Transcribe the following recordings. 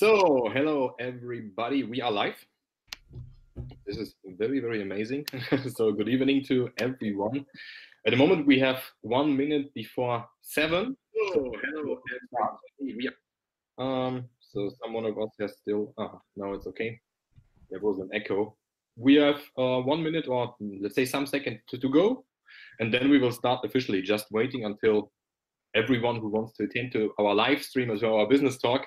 So, hello everybody. We are live. This is very, very amazing. so, good evening to everyone. At the moment, we have one minute before seven. Oh, hello everybody. Um, so, someone of us has still. Ah, now it's okay. There was an echo. We have uh, one minute or let's say some second to, to go, and then we will start officially. Just waiting until everyone who wants to attend to our live stream as well, our business talk,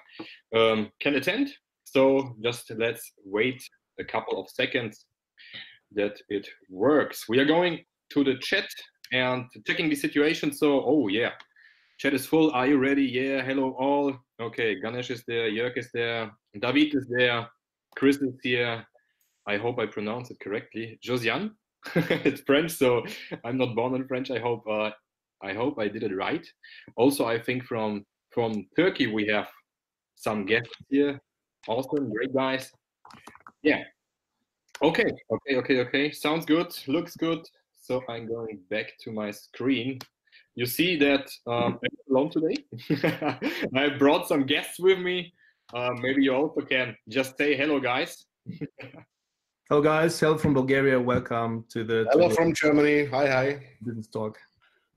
um, can attend. So just let's wait a couple of seconds that it works. We are going to the chat and checking the situation. So, oh yeah, chat is full. Are you ready? Yeah, hello all. Okay, Ganesh is there, Jörg is there, David is there, Chris is here. I hope I pronounce it correctly. Josiane, it's French, so I'm not born in French. I hope uh, I hope I did it right. Also, I think from from Turkey we have some guests here. Awesome, great guys. Yeah. Okay, okay, okay, okay. Sounds good. Looks good. So I'm going back to my screen. You see that um, I'm alone today. I brought some guests with me. Uh, maybe you also can just say hello, guys. hello, guys. Hello from Bulgaria. Welcome to the. Hello to the from Germany. Hi, hi. Business talk.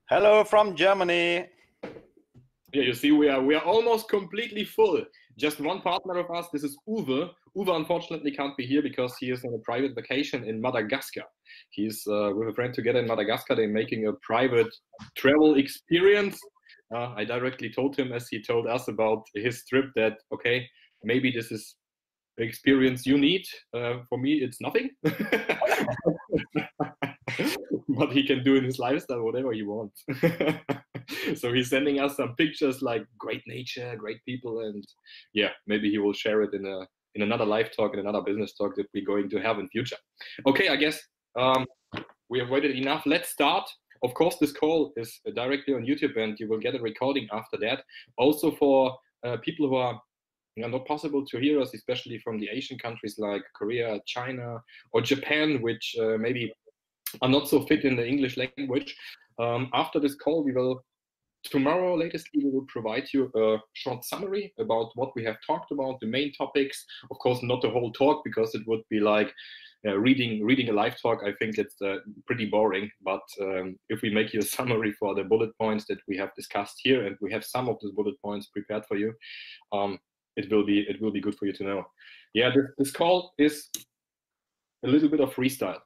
Hello from Germany. Yeah, you see, we are we are almost completely full. Just one partner of us. This is Uwe. Uwe unfortunately can't be here because he is on a private vacation in Madagascar. He's uh, with a friend together in Madagascar. They're making a private travel experience. Uh, I directly told him, as he told us about his trip, that okay, maybe this is the experience you need. Uh, for me, it's nothing. what he can do in his lifestyle, whatever he wants. so he's sending us some pictures like great nature, great people, and yeah, maybe he will share it in a in another live talk, in another business talk that we're going to have in future. Okay, I guess um, we have waited enough. Let's start. Of course, this call is directly on YouTube, and you will get a recording after that. Also for uh, people who are not possible to hear us, especially from the Asian countries like Korea, China, or Japan, which uh, maybe are not so fit in the English language. Um, after this call, we will tomorrow latest we will provide you a short summary about what we have talked about the main topics. Of course not the whole talk because it would be like uh, reading reading a live talk. I think it's uh, pretty boring but um, if we make you a summary for the bullet points that we have discussed here and we have some of those bullet points prepared for you um, it will be it will be good for you to know. Yeah this, this call is a little bit of freestyle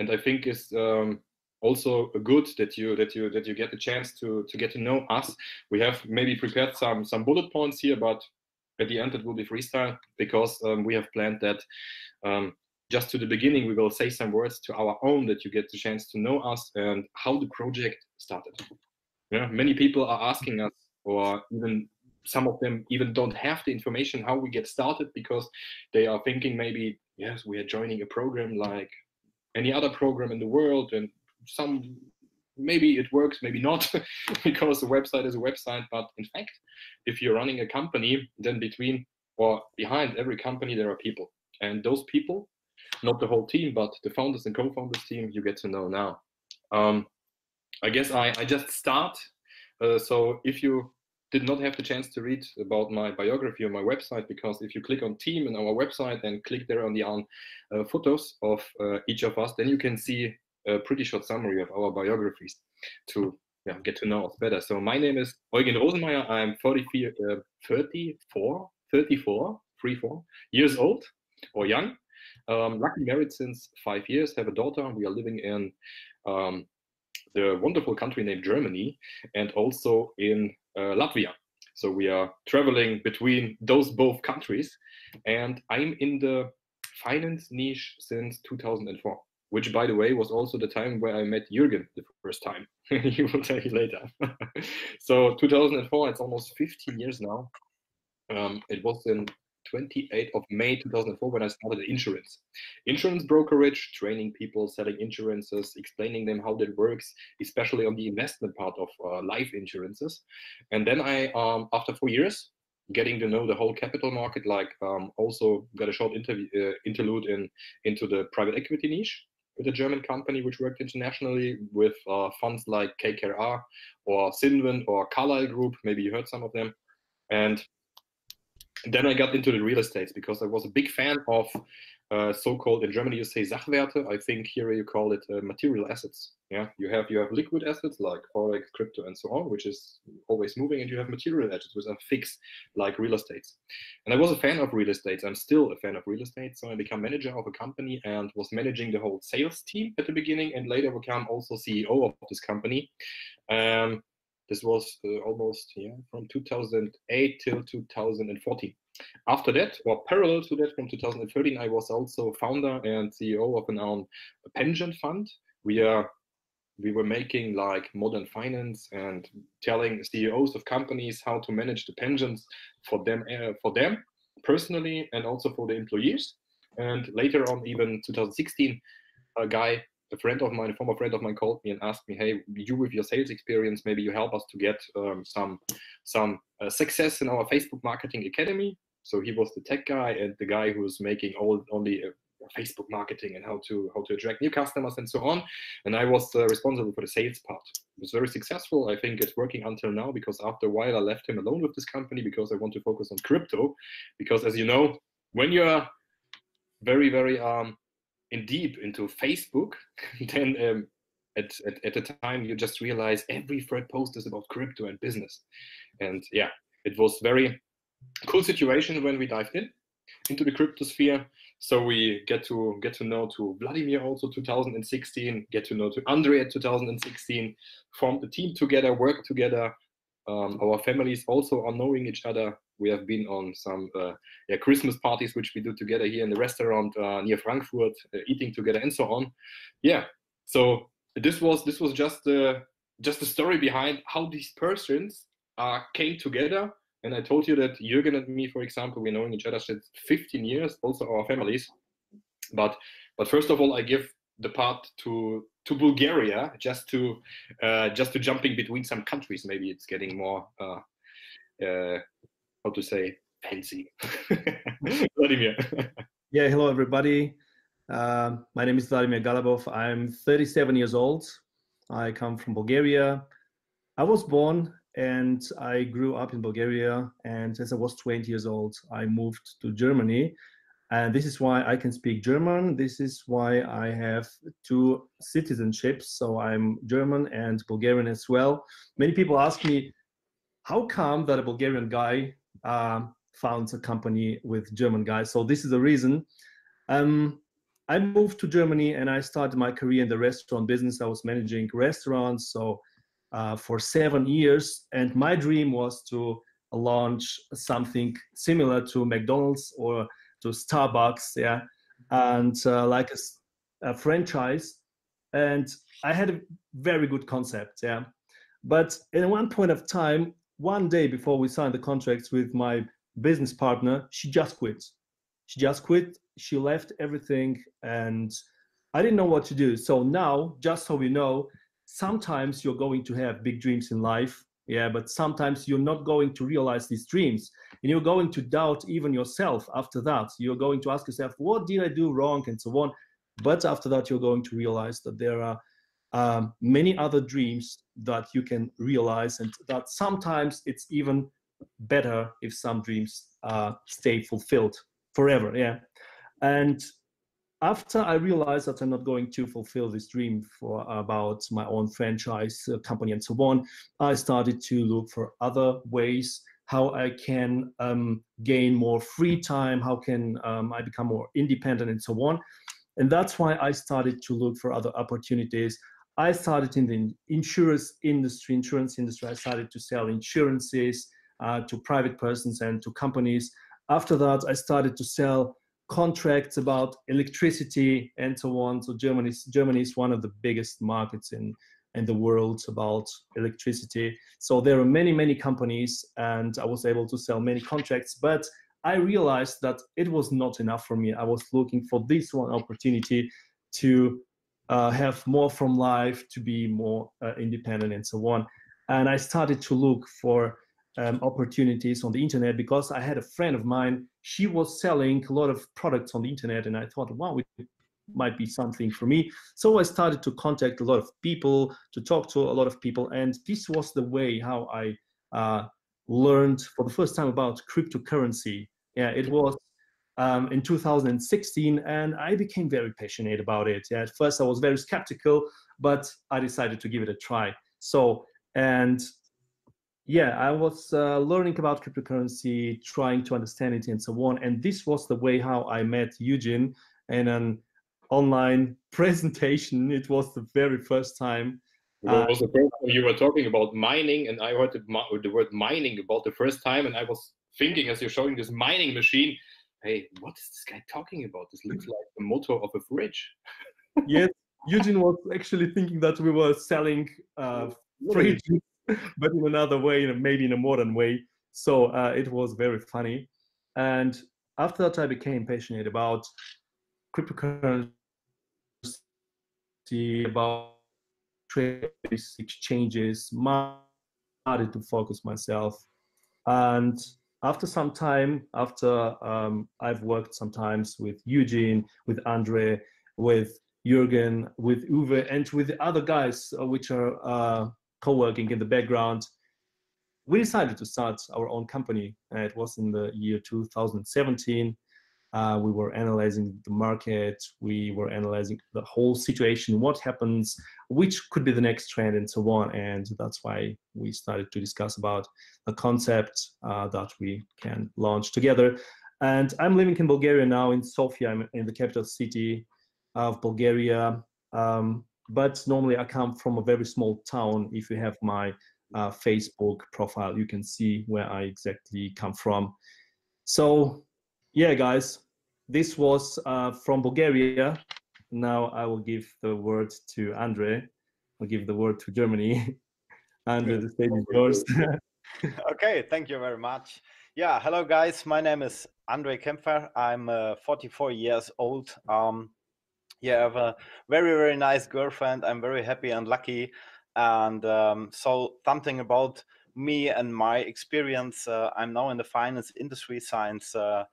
and I think is um, also good that you that you that you get the chance to to get to know us. We have maybe prepared some some bullet points here, but at the end it will be freestyle because um, we have planned that. Um, just to the beginning, we will say some words to our own that you get the chance to know us and how the project started. Yeah, many people are asking us, or even some of them even don't have the information how we get started because they are thinking maybe yes we are joining a program like any other program in the world and some maybe it works maybe not because the website is a website but in fact if you're running a company then between or behind every company there are people. And those people not the whole team but the founders and co-founders team you get to know now. Um, i guess i, I just start. Uh, so if you did not have the chance to read about my biography on my website because if you click on team in our website and click there on the on uh, photos of uh, each of us, then you can see a pretty short summary of our biographies to yeah, get to know us better. So my name is Eugen Rosenmeier. I'm 34, uh, 34, 34, 34 years old or young. Um, luckily married since five years, have a daughter. We are living in um, the wonderful country named Germany and also in Latvia. So we are traveling between those both countries, and I'm in the finance niche since 2004, which, by the way, was also the time where I met Jürgen the first time. he will tell you later. so 2004, it's almost 15 years now. Um, it was in 28th of May 2004 when I started insurance. Insurance brokerage, training people, selling insurances, explaining them how that works, especially on the investment part of uh, life insurances. And then I, um, after four years, getting to know the whole capital market, like um, also got a short interview, uh, interlude in into the private equity niche with a German company which worked internationally with uh, funds like KKR or Cinven or Carlyle Group. Maybe you heard some of them. And then I got into the real estate because I was a big fan of uh, so-called in Germany you say Sachwerte. I think here you call it uh, material assets. Yeah, you have you have liquid assets like forex, crypto, and so on, which is always moving, and you have material assets which are fixed like real estate. And I was a fan of real estate. I'm still a fan of real estate, so I became manager of a company and was managing the whole sales team at the beginning, and later became also CEO of this company. Um, this was uh, almost yeah from 2008 till 2014. After that, or parallel to that, from 2013, I was also founder and CEO of an own pension fund. We are we were making like modern finance and telling CEOs of companies how to manage the pensions for them uh, for them personally and also for the employees. And later on, even 2016, a guy a friend of mine, a former friend of mine, called me and asked me, "Hey, you with your sales experience, maybe you help us to get um, some some uh, success in our Facebook Marketing Academy." So he was the tech guy and the guy who was making all only uh, Facebook marketing and how to how to attract new customers and so on. And I was uh, responsible for the sales part. It was very successful. I think it's working until now because after a while I left him alone with this company because I want to focus on crypto. Because as you know, when you're very very um, in deep into Facebook, then um, at, at, at the time you just realize every third post is about crypto and business. And yeah, it was very cool situation when we dived in into the crypto sphere. So we get to get to know to Vladimir also 2016, get to know to Andre at 2016, formed a team together, work together. Um, our families also are knowing each other we have been on some uh, yeah, Christmas parties which we do together here in the restaurant uh, near Frankfurt, uh, eating together and so on. Yeah, so this was this was just the just the story behind how these persons came together. And I told you that Jürgen and me, for example, we're knowing each other since 15 years, also our families. But but first of all, I give the part to to Bulgaria just to uh, just to jumping between some countries. Maybe it's getting more uh, uh, how to say fancy. Vladimir. yeah, hello everybody. Uh, my name is Vladimir Galabov. I'm 37 years old. I come from Bulgaria. I was born and I grew up in Bulgaria. And as I was 20 years old, I moved to Germany. And this is why I can speak German. This is why I have two citizenships. So I'm German and Bulgarian as well. Many people ask me, how come that a Bulgarian guy um, found a company with German guys. So this is the reason. Um, I moved to Germany and I started my career in the restaurant business. I was managing restaurants so uh, for seven years, and my dream was to launch something similar to McDonald's or to Starbucks, yeah, and uh, like a, a franchise. And I had a very good concept, yeah. But at one point of time, one day before we signed the contracts with my business partner, she just quit. She just quit. She left everything, and I didn't know what to do. So now, just so we know, sometimes you're going to have big dreams in life, yeah, but sometimes you're not going to realize these dreams, and you're going to doubt even yourself. After that, you're going to ask yourself, "What did I do wrong?" and so on. But after that, you're going to realize that there are um, many other dreams that you can realize and that sometimes it's even better if some dreams uh, stay fulfilled forever yeah? And after i realized that i'm not going to fulfill this dream for about my own franchise uh, company and so on i started to look for other ways how i can um, gain more free time how can um, i become more independent and so on. And that's why i started to look for other opportunities I started in the insurance industry, insurance industry. I started to sell insurances uh, to private persons and to companies. After that, I started to sell contracts about electricity and so on. So Germany, Germany is one of the biggest markets in in the world about electricity. So there are many, many companies, and I was able to sell many contracts. But I realized that it was not enough for me. I was looking for this one opportunity to uh, have more from life, to be more uh, independent, and so on. And I started to look for um, opportunities on the internet because I had a friend of mine. She was selling a lot of products on the internet, and I thought, wow, it might be something for me. So I started to contact a lot of people, to talk to a lot of people, and this was the way how I uh, learned for the first time about cryptocurrency. Yeah, it was um, in 2016, and I became very passionate about it. Yeah, at first, I was very skeptical, but I decided to give it a try. So, and yeah, I was uh, learning about cryptocurrency, trying to understand it, and so on. And this was the way how I met Eugene in an online presentation. It was the very first time. Well, was the first time you were talking about mining, and I heard the, the word mining about the first time, and I was thinking as you're showing this mining machine, hey, what is this guy talking about? This looks like the motor of a fridge. yes, Eugene was actually thinking that we were selling uh, fridges, but in another way, maybe in a modern way. So uh, it was very funny. And after that, I became passionate about cryptocurrency, about trade exchanges, started to focus myself. And after some time, after um, I've worked sometimes with Eugene, with Andre, with Jürgen, with Uwe, and with the other guys uh, which are uh, co-working in the background, we decided to start our own company. It was in the year 2017. Uh, we were analyzing the market. We were analyzing the whole situation, what happens, which could be the next trend, and so on. And that's why we started to discuss about a concept uh, that we can launch together. And I'm living in Bulgaria now, in Sofia. I'm in the capital city of Bulgaria. Um, but normally I come from a very small town. If you have my uh, Facebook profile, you can see where I exactly come from. So yeah, guys, this was uh, from Bulgaria. Now I will give the word to Andre. I'll give the word to Germany. Andre, the stage is yours. okay, thank you very much. Yeah, hello guys. My name is Andre Kempfer. I'm uh, 44 years old. Um, yeah, I have a very very nice girlfriend. I'm very happy and lucky. And um, so something about me and my experience. Uh, I'm now in the finance industry science. Uh,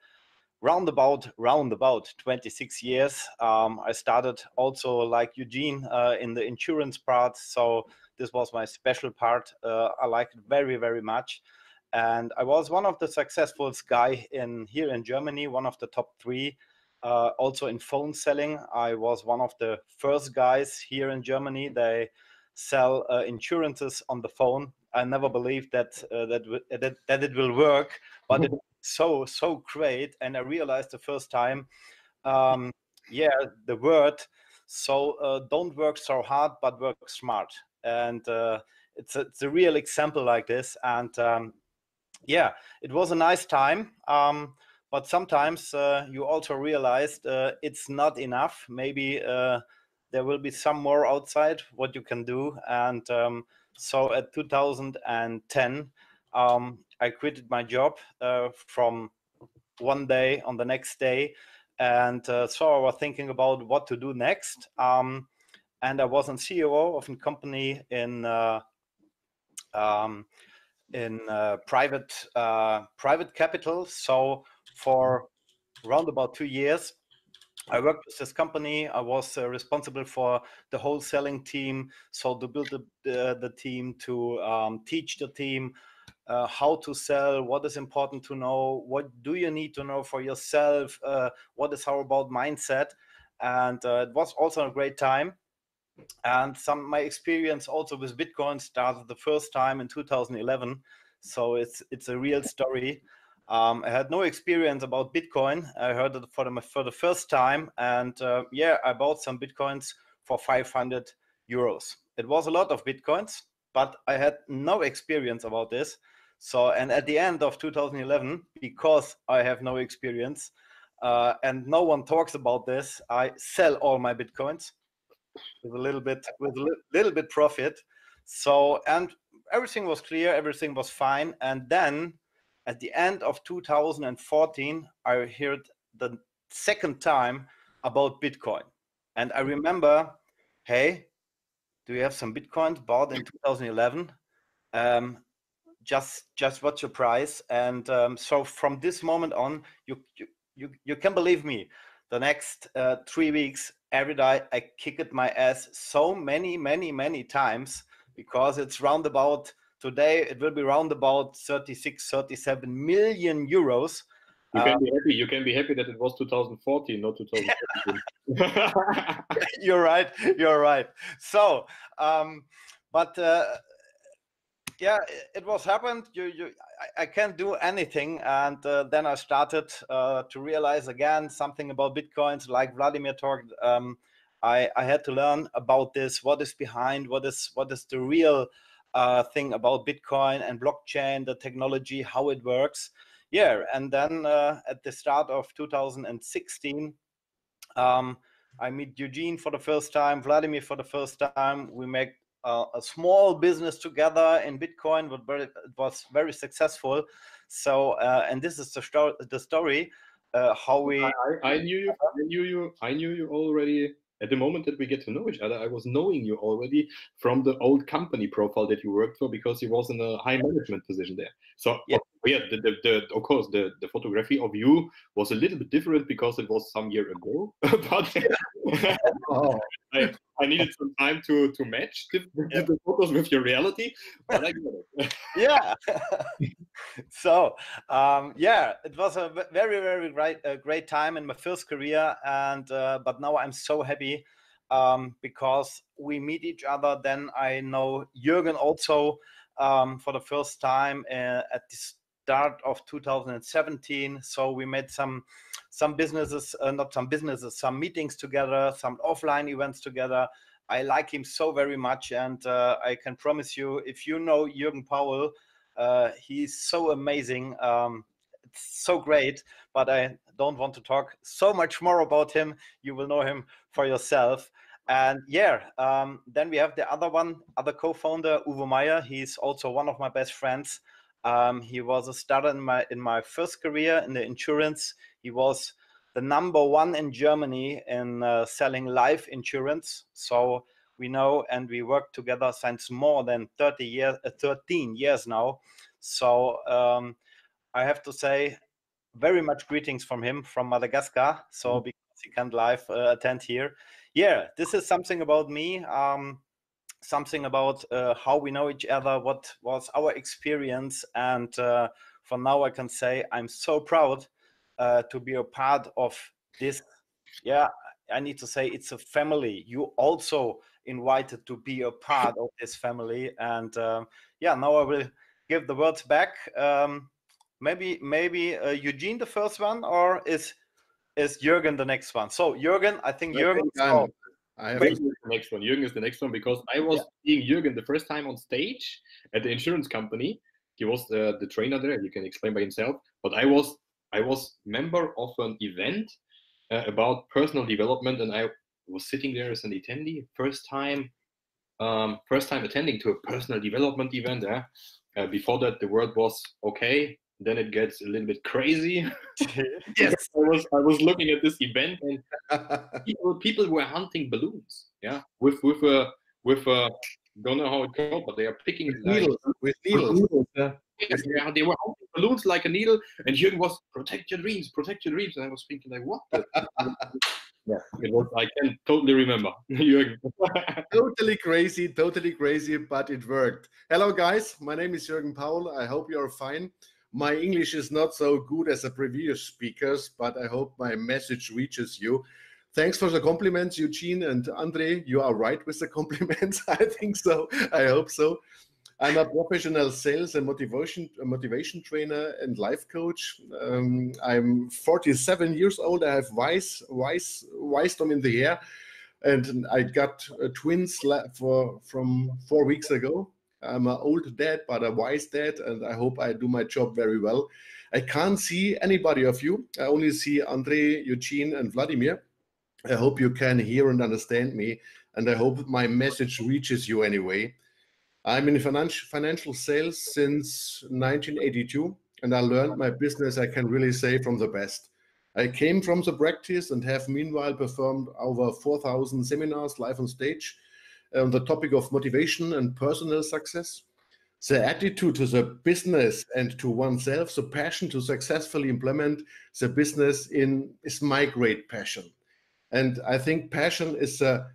roundabout roundabout 26 years. Um, i started also like eugene uh, in the insurance part so this was my special part. Uh, i liked it very very much. And i was one of the successful guy in here in germany one of the top three. Uh, also in phone selling i was one of the first guys here in germany. They sell uh, insurances on the phone. I never believed that uh, that, that that it will work but it so so great and i realized the first time um, yeah the word so uh, don't work so hard but work smart. And uh, it's, a, it's a real example like this. And um, yeah it was a nice time um, but sometimes uh, you also realized uh, it's not enough. Maybe uh, there will be some more outside what you can do. And um, so at 2010 um, I quitted my job uh, from one day on the next day, and uh, so I was thinking about what to do next. Um, and I was an CEO of a company in uh, um, in uh, private uh, private capital. So for around about two years, I worked with this company. I was uh, responsible for the wholesaling team, so to build the, the, the team, to um, teach the team, uh, how to sell, what is important to know, what do you need to know for yourself, uh, what is how about mindset, and uh, it was also a great time. And some my experience also with Bitcoin started the first time in 2011, so it's it's a real story. Um, I had no experience about Bitcoin. I heard it for the for the first time, and uh, yeah, I bought some Bitcoins for 500 euros. It was a lot of Bitcoins, but I had no experience about this. So, and at the end of 2011, because I have no experience uh, and no one talks about this, I sell all my bitcoins with a little bit with a little bit profit. So, and everything was clear, everything was fine. And then at the end of 2014, I heard the second time about Bitcoin. And I remember, hey, do you have some Bitcoins bought in 2011? Um, just just what's your price and um, so from this moment on you you you can believe me the next uh, three weeks every day i kick it my ass so many many many times because it's round about Today it will be around about 36, 37 million euros. You can uh, be happy. You can be happy that it was 2014, not 2017. you're right. You're right. So, um, but uh, yeah, it was happened. You, you, I, I can't do anything, and uh, then I started uh, to realize again something about bitcoins. Like Vladimir talked, um, I, I had to learn about this. What is behind? What is what is the real uh, thing about Bitcoin and blockchain, the technology, how it works? Yeah, and then uh, at the start of 2016. Um, I meet Eugene for the first time, Vladimir for the first time. We make uh, a small business together in Bitcoin, but very, it was very successful. So, uh, and this is the, sto- the story uh, how we. I, I, knew you. I knew you. I knew you already. At the moment that we get to know each other, I was knowing you already from the old company profile that you worked for because you was in a high management position there. So yeah, yeah the, the, the, of course the, the photography of you was a little bit different because it was some year ago. but oh. I, I needed some time to to match the, yeah. the photos with your reality, yeah. so um, yeah, it was a very very great great time in my first career, and uh, but now I'm so happy um, because we meet each other. Then I know Jürgen also um, for the first time uh, at the start of 2017. So we made some some businesses, uh, not some businesses, some meetings together, some offline events together. I like him so very much, and uh, I can promise you, if you know Jürgen Paul, uh, he's so amazing. Um, it's so great, but I don't want to talk so much more about him. You will know him for yourself. And yeah, um, then we have the other one, other co-founder, Uwe Meyer. He's also one of my best friends. Um, he was a starter in my in my first career in the insurance. He was the number one in Germany in uh, selling life insurance. So we know and we work together since more than 30 years, uh, 13 years now. So um, I have to say, very much greetings from him from Madagascar. So mm-hmm. because he can't live uh, attend here, yeah, this is something about me. Um, something about uh, how we know each other, what was our experience, and uh, for now I can say I'm so proud uh, to be a part of this. Yeah, I need to say it's a family. You also invited to be a part of this family, and um, yeah, now I will give the words back. Um, maybe maybe uh, Eugene the first one, or is is Jürgen the next one? So Jürgen, I think Jürgen. I have the next one. Jürgen is the next one because I was yeah. seeing Jürgen the first time on stage at the insurance company. He was the, the trainer there. He can explain by himself. But I was I was member of an event uh, about personal development, and I was sitting there as an attendee. First time, um, first time attending to a personal development event. Uh, uh, before that, the word was okay then it gets a little bit crazy. yes, I was I was looking at this event and people people were hunting balloons, yeah, with with a with a don't know how it called, but they are picking with needles with needles. yeah. Yes, yeah, they were hunting balloons like a needle, and Jürgen was protect your dreams, protect your dreams, and I was thinking like, what? yeah, it was. I can totally remember Jürgen. totally crazy, totally crazy, but it worked. Hello, guys. My name is Jürgen Paul. I hope you are fine. My English is not so good as the previous speakers, but I hope my message reaches you. Thanks for the compliments, Eugene and Andre. You are right with the compliments. I think so. I hope so. I'm a professional sales and motivation motivation trainer and life coach. Um, I'm 47 years old. I have wise wise wisdom in the air, and I got uh, twins for from four weeks ago. I'm an old dad, but a wise dad, and I hope I do my job very well. I can't see anybody of you. I only see Andre, Eugene, and Vladimir. I hope you can hear and understand me, and I hope my message reaches you anyway. I'm in financial sales since 1982, and I learned my business, I can really say, from the best. I came from the practice and have meanwhile performed over 4,000 seminars live on stage on the topic of motivation and personal success. The attitude to the business and to oneself, the passion to successfully implement the business in is my great passion. And I think passion is the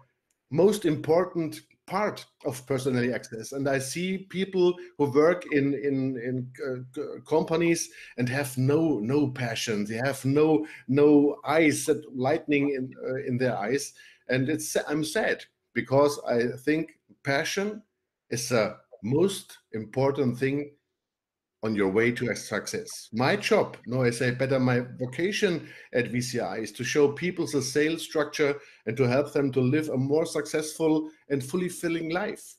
most important part of personally access and i see people who work in in in uh, companies and have no no passion they have no no eyes that lightning in uh, in their eyes and it's i'm sad because i think passion is the most important thing on your way to success. My job, no, I say better, my vocation at VCI is to show people the sales structure and to help them to live a more successful and fully filling life.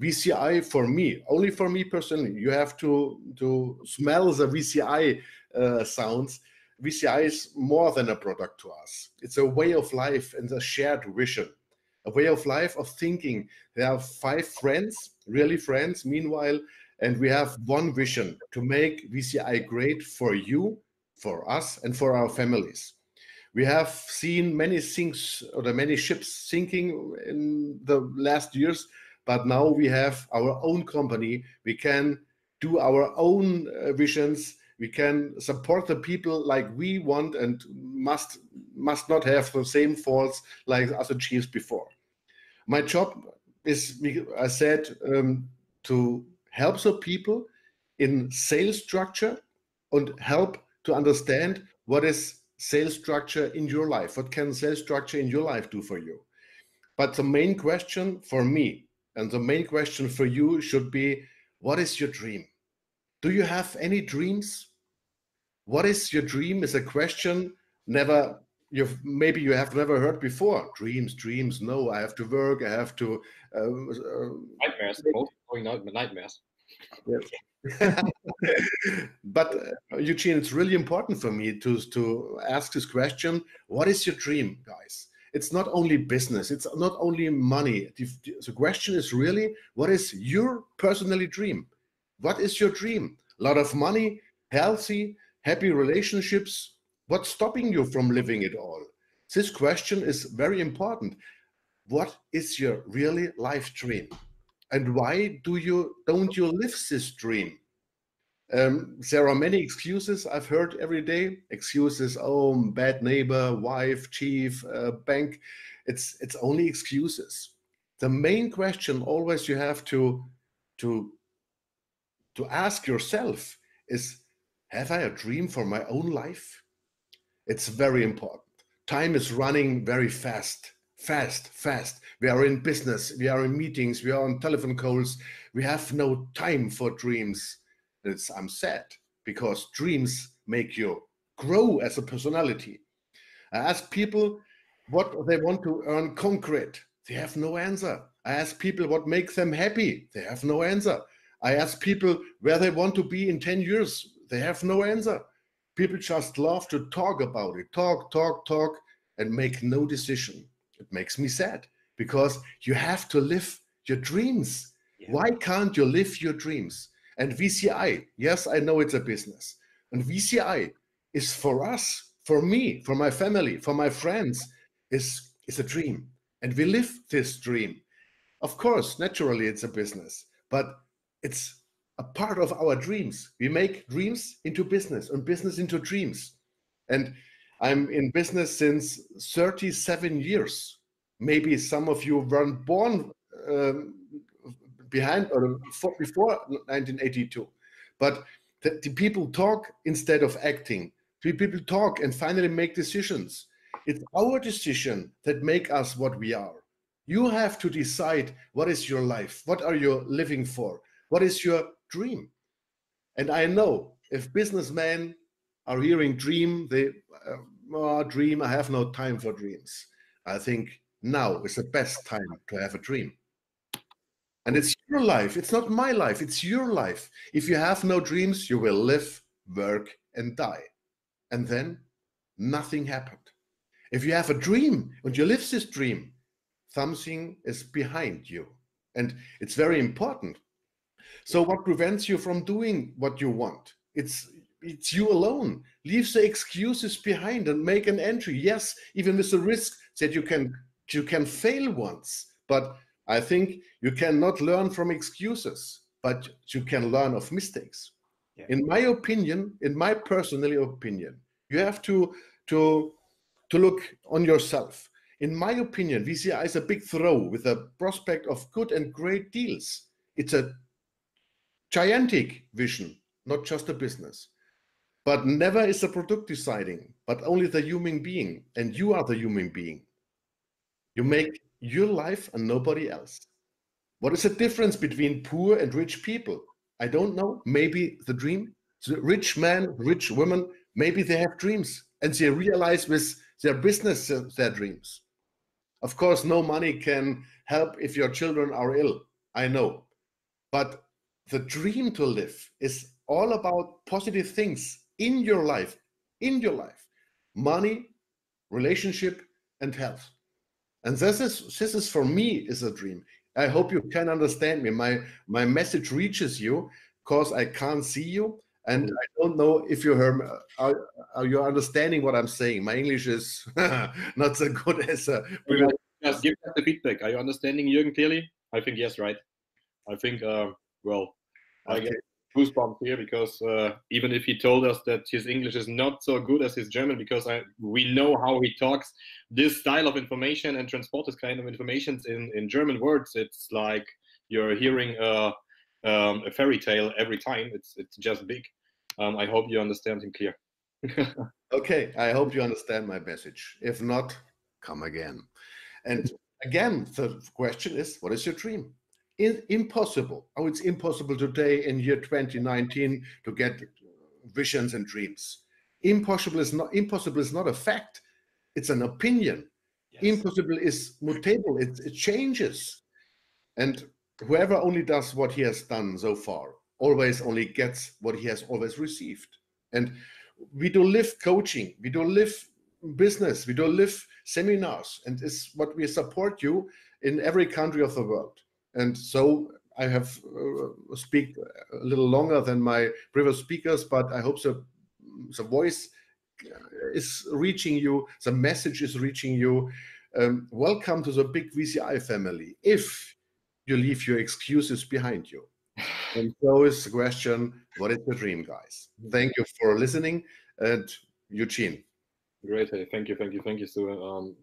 VCI for me, only for me personally, you have to, to smell the VCI uh, sounds. VCI is more than a product to us. It's a way of life and a shared vision, a way of life of thinking. There are five friends, really friends. Meanwhile, and we have one vision to make VCI great for you, for us, and for our families. We have seen many things or many ships sinking in the last years, but now we have our own company. We can do our own uh, visions. We can support the people like we want and must must not have the same faults like other chiefs before. My job is, I said, um, to help the people in sales structure and help to understand what is sales structure in your life. What can sales structure in your life do for you? But the main question for me and the main question for you should be what is your dream? Do you have any dreams? What is your dream is a question never you've maybe you have never heard before. Dreams, dreams. No, I have to work. I have to. Uh, uh, nightmares. going out nightmares. Yes. but uh, Eugene, it's really important for me to to ask this question: What is your dream, guys? It's not only business. It's not only money. The, the question is really: What is your personally dream? What is your dream? A lot of money, healthy, happy relationships, What's stopping you from living it all? This question is very important. What is your really life dream? And why do you don't you live this dream? Um, there are many excuses I've heard every day. Excuses, oh, bad neighbor, wife, chief, uh, bank. It's it's only excuses. The main question always you have to to to ask yourself is, have I a dream for my own life? It's very important. Time is running very fast, fast, fast. We are in business, we are in meetings, we are on telephone calls. We have no time for dreams. It's, I'm sad because dreams make you grow as a personality. I ask people what they want to earn concrete. They have no answer. I ask people what makes them happy. They have no answer. I ask people where they want to be in 10 years. They have no answer. People just love to talk about it, talk, talk, talk, and make no decision. It makes me sad because you have to live your dreams. Yeah. Why can't you live your dreams? And VCI, yes, I know it's a business. And VCI is for us, for me, for my family, for my friends, is, is a dream. And we live this dream. Of course, naturally, it's a business, but it's a part of our dreams. We make dreams into business and business into dreams. And I'm in business since 37 years. Maybe some of you weren't born um, behind or before 1982. But the, the people talk instead of acting. The people talk and finally make decisions. It's our decision that make us what we are. You have to decide what is your life? What are you living for? What is your dream. And I know if businessmen are hearing dream, they uh, oh, dream, I have no time for dreams. I think now is the best time to have a dream. And it's your life. It's not my life. It's your life. If you have no dreams, you will live, work, and die. And then nothing happened. If you have a dream and you live this dream, something is behind you. And it's very important so what prevents you from doing what you want? It's it's you alone. Leave the excuses behind and make an entry. Yes, even with the risk that you can you can fail once, but I think you cannot learn from excuses, but you can learn of mistakes. Yeah. In my opinion, in my personal opinion, you have to to to look on yourself. in my opinion, VCI is a big throw with a prospect of good and great deals. It's a gigantic vision, not just a business. But never is the product deciding, but only the human being. And you are the human being. You make your life and nobody else. What is the difference between poor and rich people? I don't know. Maybe the dream. The rich man, rich woman, maybe they have dreams and they realize with their business uh, their dreams. Of course, no money can help if your children are ill. I know. But the dream to live is all about positive things in your life, in your life. Money, relationship, and health. And this is this is for me is a dream. I hope you can understand me. My my message reaches you because I can't see you, and I don't know if you heard. Are, are you understanding what I'm saying? My English is not so good as a. Yes, give us the feedback. Are you understanding Jürgen clearly? I think yes, right. I think uh, well. I get goosebumps here because uh, even if he told us that his English is not so good as his German, because I, we know how he talks, this style of information and transport this kind of information in, in German words, it's like you're hearing a, um, a fairy tale every time. It's it's just big. Um, I hope you understand him clear. okay, I hope you understand my message. If not, come again. And again, the question is, what is your dream? Impossible. Oh, it's impossible today in year 2019 to get visions and dreams. Impossible is not impossible is not a fact. It's an opinion. Yes. Impossible is mutable. It, it changes. And whoever only does what he has done so far always only gets what he has always received. And we do live coaching, we do live business, we do live seminars, and it's what we support you in every country of the world. And so I have uh, speak a little longer than my previous speakers, but I hope the, the voice is reaching you, the message is reaching you. Um, welcome to the big VCI family. If you leave your excuses behind you. And so is the question, what is the dream, guys? Thank you for listening. And Eugene. Great. Hey, thank you, thank you, thank you. So um,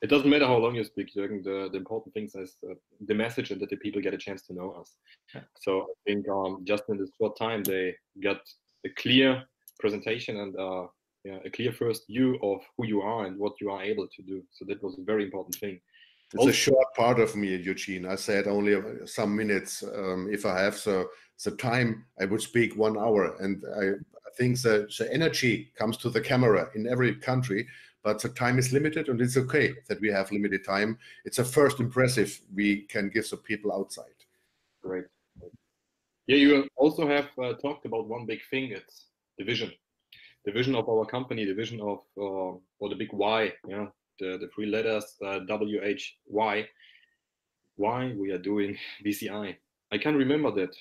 it doesn't matter how long you speak, Jürgen. The, the important thing is uh, the message and that the people get a chance to know us. Yeah. So I think um, just in this short time, they got a clear presentation and uh, yeah, a clear first view of who you are and what you are able to do. So that was a very important thing. It's also, a short part of me, Eugene. I said only some minutes. Um, if I have the, the time, I would speak one hour. And I, I think the, the energy comes to the camera in every country but the time is limited and it's okay that we have limited time. It's a first impressive we can give the people outside. Great. Yeah, you also have uh, talked about one big thing. It's the vision, the vision of our company, the vision of uh, or the big why. Yeah, the the three letters uh, W H Y. Why we are doing VCI. I can remember that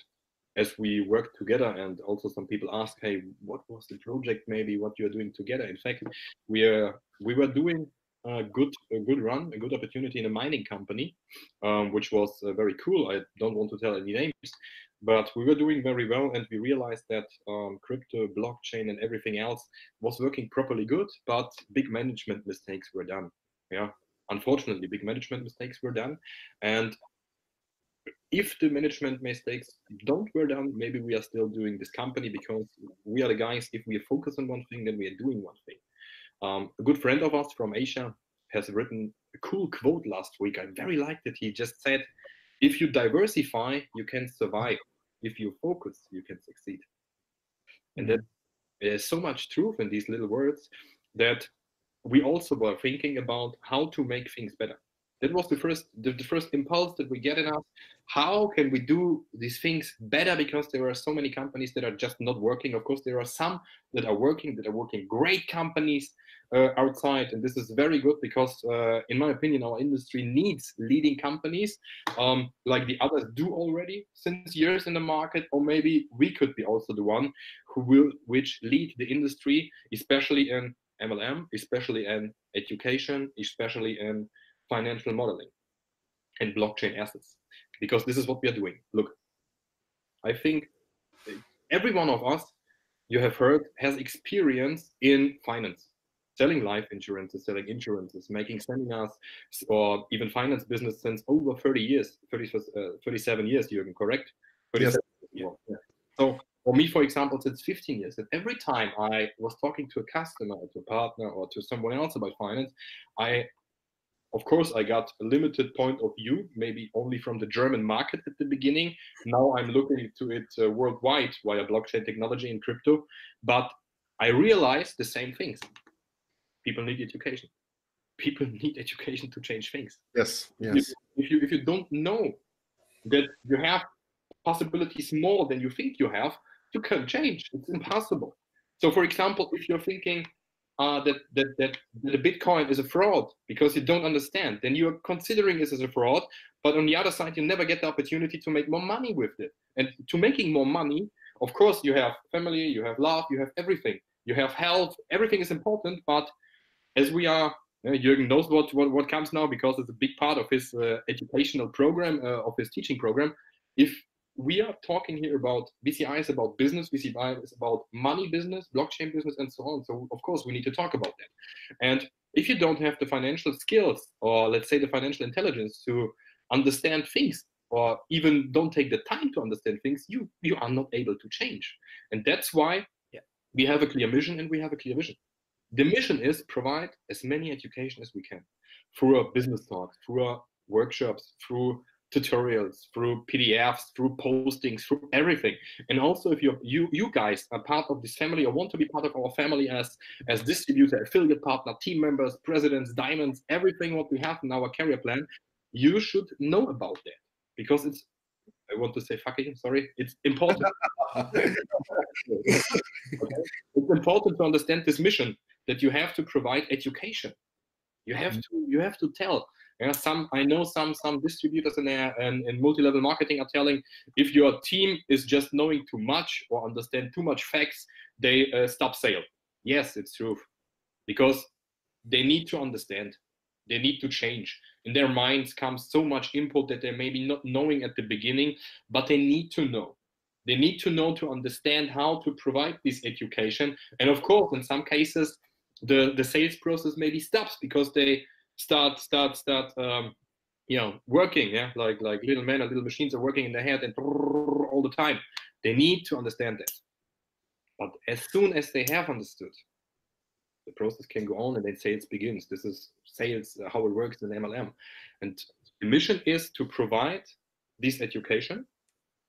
as we worked together and also some people ask hey what was the project maybe what you're doing together? In fact we are we were doing a good a good run a good opportunity in a mining company um, which was uh, very cool. I don't want to tell any names but we were doing very well and we realized that um, crypto blockchain and everything else was working properly good but big management mistakes were done. Yeah unfortunately big management mistakes were done and if the management mistakes don't were done, maybe we are still doing this company because we are the guys. If we focus on one thing, then we are doing one thing. Um, a good friend of us from Asia has written a cool quote last week. I very liked it. He just said, "If you diversify, you can survive. If you focus, you can succeed." And that there's so much truth in these little words that we also were thinking about how to make things better that was the first the, the, first impulse that we get in us. How can we do these things better because there are so many companies that are just not working? Of course there are some that are working that are working great companies uh, outside and this is very good because uh, in my opinion our industry needs leading companies um, like the others do already since years in the market or maybe we could be also the one who will which lead the industry especially in mlm especially in education especially in financial modeling and blockchain assets because this is what we are doing. Look, I think every one of us, you have heard, has experience in finance. selling life insurances, selling insurances, making seminars, or even finance business since over 30 years, 30, uh, 37 years, Jürgen, correct? Yes. Yeah. So for me, for example, since 15 years, and every time I was talking to a customer, or to a partner, or to someone else about finance, I of course, I got a limited point of view, maybe only from the German market at the beginning. Now I'm looking to it uh, worldwide via blockchain technology and crypto. But I realized the same things. People need education. People need education to change things. Yes, yes. If you if you don't know that you have possibilities more than you think you have, you can't change. It's impossible. So, for example, if you're thinking uh, that, that, that the Bitcoin is a fraud because you don't understand, then you're considering this as a fraud. But on the other side, you never get the opportunity to make more money with it. And to making more money, of course, you have family, you have love, you have everything. You have health, everything is important. But as we are, uh, Jürgen knows what, what, what comes now because it's a big part of his uh, educational program, uh, of his teaching program. If we are talking here about VCI is about business, VCI is about money business, blockchain business, and so on. So of course we need to talk about that. And if you don't have the financial skills or let's say the financial intelligence to understand things or even don't take the time to understand things, you you are not able to change. And that's why yeah, we have a clear mission and we have a clear vision. The mission is provide as many education as we can through our business talks, through our workshops, through tutorials, through PDFs, through postings, through everything. And also, if you you you guys are part of this family or want to be part of our family as as distributor, affiliate partner, team members, presidents, diamonds, everything what we have in our career plan, you should know about that because it's. I want to say fucking sorry. It's important. okay? It's important to understand this mission that you have to provide education. You have mm-hmm. to you have to tell yeah, some I know some some distributors there and in multi-level marketing are telling if your team is just knowing too much or understand too much facts, they uh, stop sale. Yes, it's true, because they need to understand, they need to change. In their minds comes so much input that they may be not knowing at the beginning, but they need to know. They need to know to understand how to provide this education. And of course, in some cases, the the sales process maybe stops because they start start start um, you know working yeah? Like like little men and little machines are working in their head and all the time they need to understand that but as soon as they have understood the process can go on and then sales begins this is sales uh, how it works in mlm and the mission is to provide this education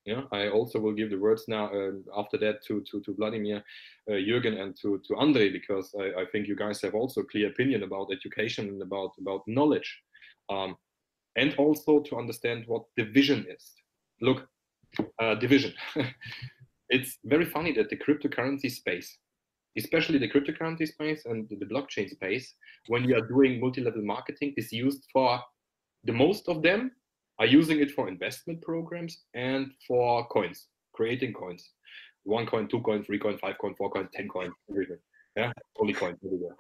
yeah, I also will give the words now uh, after that to to, to Vladimir, uh, Jürgen, and to to Andre because I, I, think you guys have also clear opinion about education and about about knowledge, um, and also to understand what division is. Look, uh, division. it's very funny that the cryptocurrency space, especially the cryptocurrency space and the blockchain space, when you are doing multi-level marketing, is used for the most of them are using it for investment programs and for coins, creating coins. One coin, two coin, three coin, five coin, four coin, ten coin, everything. Yeah, only coins everywhere.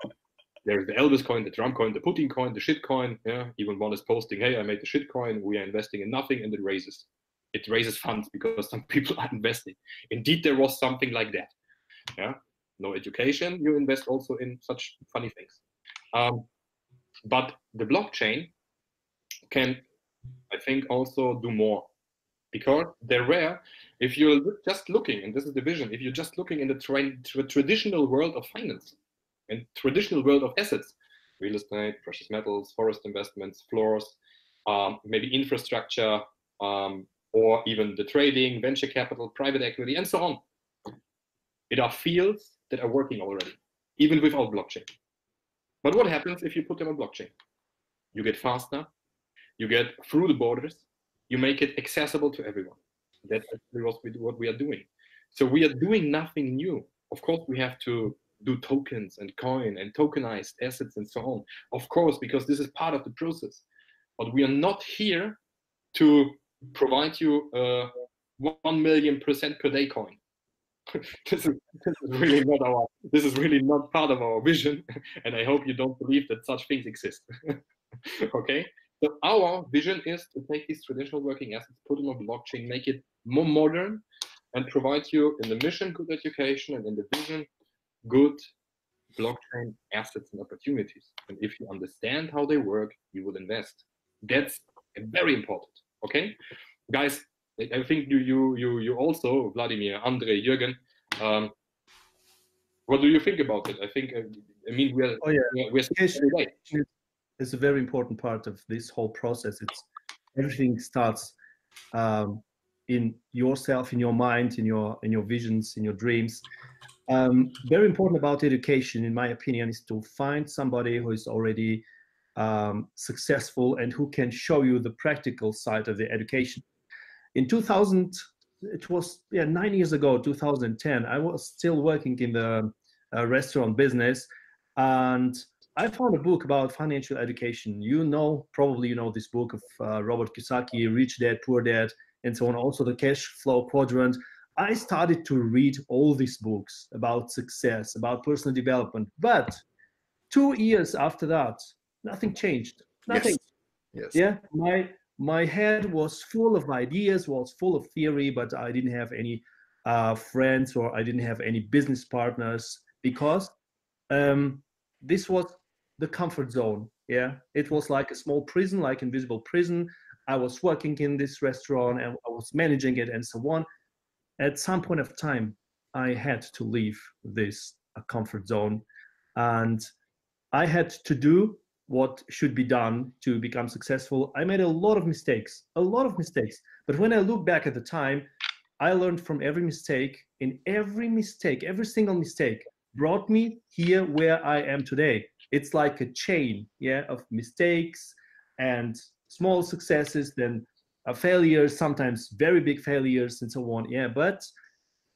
There's the Elvis coin, the Trump coin, the Putin coin, the shit coin. Yeah, even one is posting, "Hey, I made the shit coin. We are investing in nothing, and it raises. It raises funds because some people are investing. Indeed, there was something like that. Yeah, no education. You invest also in such funny things. Um, but the blockchain can I think also do more because they're rare. If you're just looking, and this is the vision, if you're just looking in the tra tra traditional world of finance and traditional world of assets, real estate, precious metals, forest investments, floors, um, maybe infrastructure, um, or even the trading, venture capital, private equity, and so on. It are fields that are working already, even without blockchain. But what happens if you put them on blockchain? You get faster, you get through the borders, you make it accessible to everyone. That's what we, what we are doing. So we are doing nothing new. Of course, we have to do tokens and coin and tokenized assets and so on. Of course, because this is part of the process. But we are not here to provide you a one million percent per day coin. this, is, this is really not our this is really not part of our vision and i hope you don't believe that such things exist okay so our vision is to take these traditional working assets, put them on blockchain, make it more modern, and provide you in the mission good education and in the vision good blockchain assets and opportunities. And if you understand how they work, you will invest. That's very important. Okay, guys. I think you you you you also Vladimir, Andre, Jürgen. Um, what do you think about it? I think uh, I mean we're oh yeah we're, we're education is a very important part of this whole process. It's everything starts um, in yourself, in your mind, in your in your visions, in your dreams. Um, very important about education, in my opinion, is to find somebody who is already um, successful and who can show you the practical side of the education. In 2000, it was yeah nine years ago, 2010. I was still working in the uh, restaurant business, and I found a book about financial education. You know, probably you know this book of uh, Robert Kiyosaki, Rich Dad, Poor Dad, and so on. Also, the Cash Flow Quadrant. I started to read all these books about success, about personal development. But two years after that, nothing changed. Nothing. Yes. yes. Yeah. My my head was full of ideas, was full of theory, but I didn't have any uh, friends or I didn't have any business partners because um, this was the comfort zone. Yeah. It was like a small prison, like invisible prison. I was working in this restaurant and I was managing it and so on at some point of time, I had to leave this uh, comfort zone and I had to do what should be done to become successful. I made a lot of mistakes, a lot of mistakes. But when I look back at the time, I learned from every mistake. In every mistake, every single mistake brought me here where I am today. It's like a chain, yeah, of mistakes and small successes, then uh, failures, sometimes very big failures, and so on. Yeah, but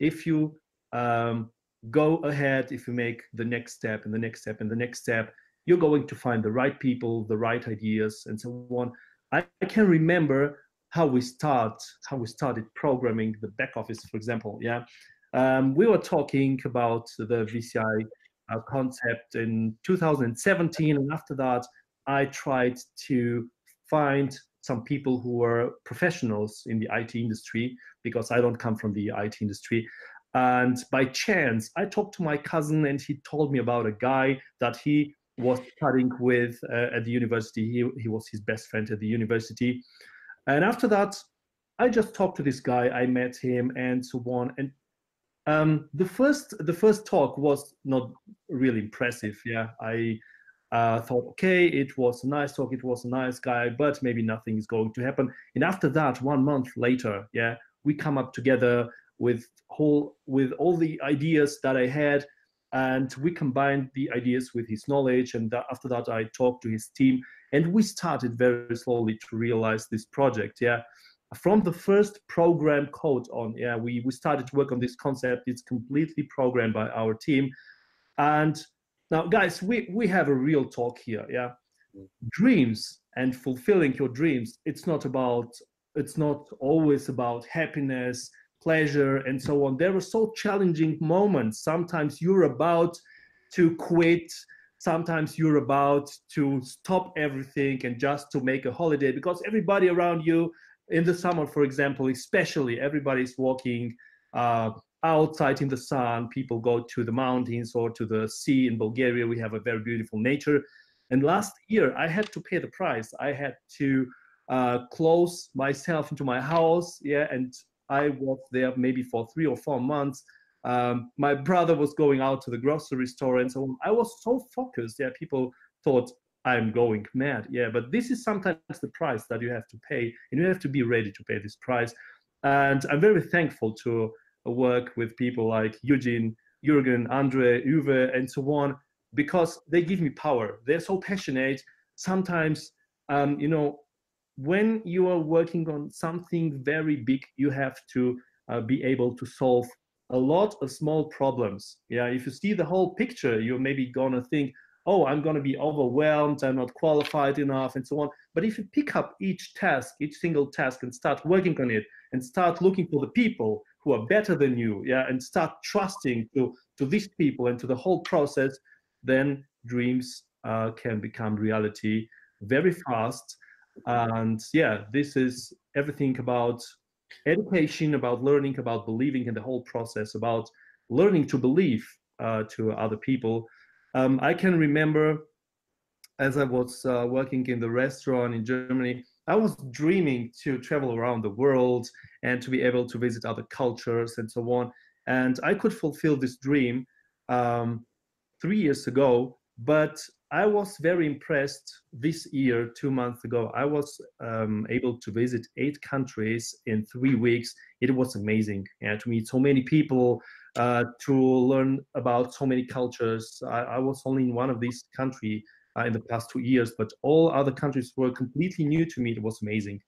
if you um, go ahead, if you make the next step and the next step and the next step, you're going to find the right people, the right ideas, and so on. I, I can remember how we start, how we started programming the back office, for example. Yeah, um, we were talking about the VCI uh, concept in 2017, and after that, I tried to find some people who were professionals in the IT industry because I don't come from the IT industry. And by chance, I talked to my cousin and he told me about a guy that he was studying with uh, at the university. He, he was his best friend at the university. And after that, I just talked to this guy. I met him and so on. And um, the first the first talk was not really impressive. Yeah, I uh, thought, okay, it was a nice talk, it was a nice guy, but maybe nothing is going to happen. And after that, one month later, yeah, we come up together with whole with all the ideas that I had, and we combined the ideas with his knowledge. And that, after that, I talked to his team, and we started very slowly to realize this project. Yeah, from the first program code on, yeah, we we started to work on this concept. It's completely programmed by our team, and now, guys, we, we have a real talk here. Yeah. Dreams and fulfilling your dreams, it's not about, it's not always about happiness, pleasure, and so on. There are so challenging moments. Sometimes you're about to quit. Sometimes you're about to stop everything and just to make a holiday because everybody around you in the summer, for example, especially everybody's walking uh, outside in the sun. People go to the mountains or to the sea. In Bulgaria, we have a very beautiful nature. And last year, I had to pay the price. I had to uh, close myself into my house. Yeah, and I was there maybe for three or four months. Um, my brother was going out to the grocery store and so on. I was so focused. Yeah, people thought I'm going mad. Yeah, but this is sometimes the price that you have to pay, and you have to be ready to pay this price. And I'm very thankful to work with people like Eugene, Jürgen, Andre, Uwe, and so on, because they give me power. They're so passionate. Sometimes, um, you know, when you are working on something very big, you have to uh, be able to solve a lot of small problems. Yeah, if you see the whole picture, you're maybe gonna think, oh, I'm gonna be overwhelmed, I'm not qualified enough, and so on. But if you pick up each task, each single task, and start working on it, and start looking for the people who are better than you, yeah, and start trusting to to these people and to the whole process, then dreams uh, can become reality very fast. And yeah, this is everything about education, about learning, about believing in the whole process, about learning to believe uh, to other people. Um, I can remember as I was uh, working in the restaurant in Germany, I was dreaming to travel around the world and to be able to visit other cultures and so on. And I could fulfill this dream um, three years ago, but I was very impressed this year, two months ago. I was um, able to visit eight countries in three weeks. It was amazing yeah, to meet so many people, uh, to learn about so many cultures. I, I was only in one of these countries uh, in the past two years, but all other countries were completely new to me. It was amazing.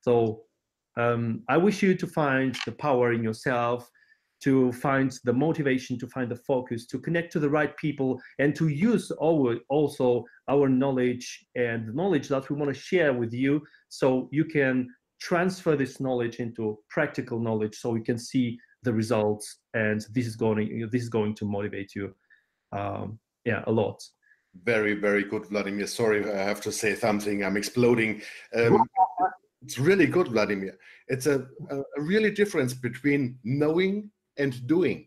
So um, I wish you to find the power in yourself, to find the motivation, to find the focus, to connect to the right people, and to use also our knowledge and the knowledge that we want to share with you so you can transfer this knowledge into practical knowledge so you can see the results and this is going this is going to motivate you um, yeah a lot very, very good, Vladimir. Sorry, I have to say something. I'm exploding. Um, it's really good, Vladimir. It's a, a, really difference between knowing and doing.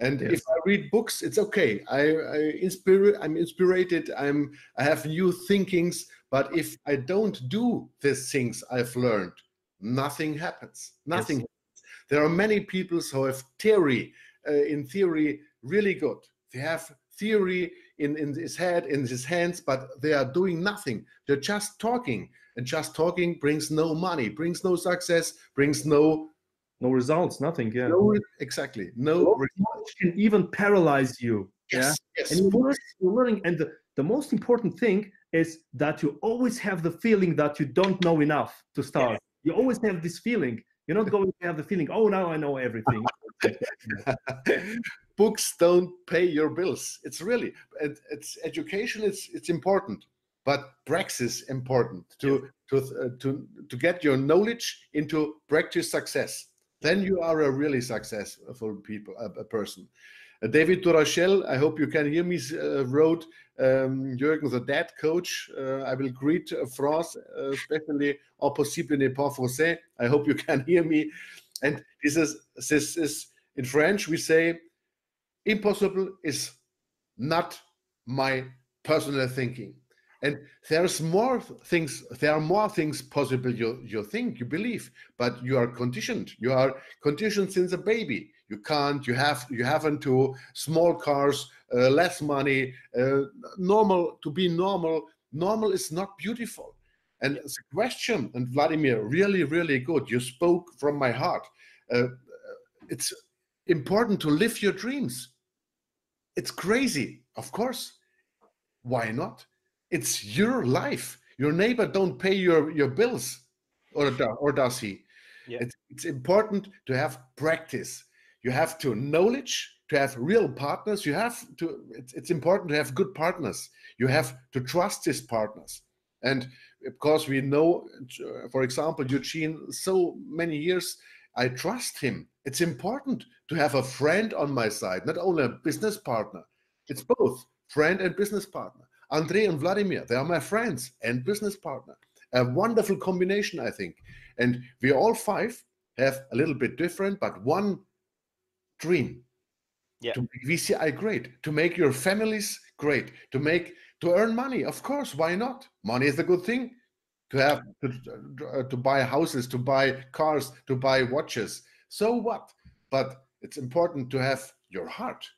And yes. if I read books, it's okay. I, I inspire, I'm inspired. I'm, I have new thinkings. But if I don't do these things I've learned, nothing happens. Nothing. Yes. There are many people who have theory, uh, in theory, really good. They have theory in, in his head, in his hands, but they are doing nothing. They're just talking. And just talking brings no money, brings no success, brings no no results, nothing. Yeah. No, exactly. No results. can even paralyze you. Yes, yeah. Yes. And you're learning, you're learning, and the, the most important thing is that you always have the feeling that you don't know enough to start. Yes. You always have this feeling. You're not going to have the feeling, oh, now I know everything. books don't pay your bills. It's really it, it's education. It's it's important, but praxis important to to uh, to to get your knowledge into practice success. Then you are a really successful people a, a person. David Durachel, I hope you can hear me, uh, wrote um, Jürgen, the dad coach. Uh, I will greet uh, France, especially impossible n'est pas français. I hope you can hear me. And this is, this is in French, we say impossible is not my personal thinking and there's more things there are more things possible you you think you believe but you are conditioned you are conditioned since a baby you can't you have you haven't to small cars uh, less money uh, normal to be normal normal is not beautiful and the question and vladimir really really good you spoke from my heart uh, it's important to live your dreams it's crazy, of course. Why not? It's your life. Your neighbor don't pay your, your bills, or, or does he? Yeah. It's, it's important to have practice. You have to knowledge, to have real partners. You have to, it's, it's important to have good partners. You have to trust these partners. And because we know, for example, Eugene, so many years, I trust him. It's important to have a friend on my side, not only a business partner. It's both friend and business partner. Andre and Vladimir, they are my friends and business partner. A wonderful combination, I think. And we all five have a little bit different, but one dream yeah. to make VCI great, to make your families great, to make to earn money. Of course, why not? Money is a good thing. To have to, uh, to buy houses, to buy cars, to buy watches. So what? But it's important to have your heart.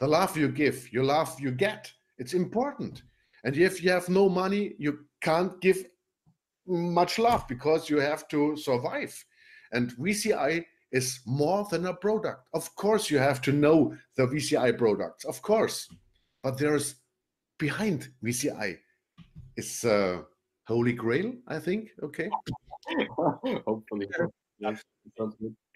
The love you give, your love you get. It's important. And if you have no money, you can't give much love because you have to survive. And VCI is more than a product. Of course, you have to know the VCI products, of course. But there's behind VCI is uh, Holy Grail, I think. Okay. Hopefully. Yeah.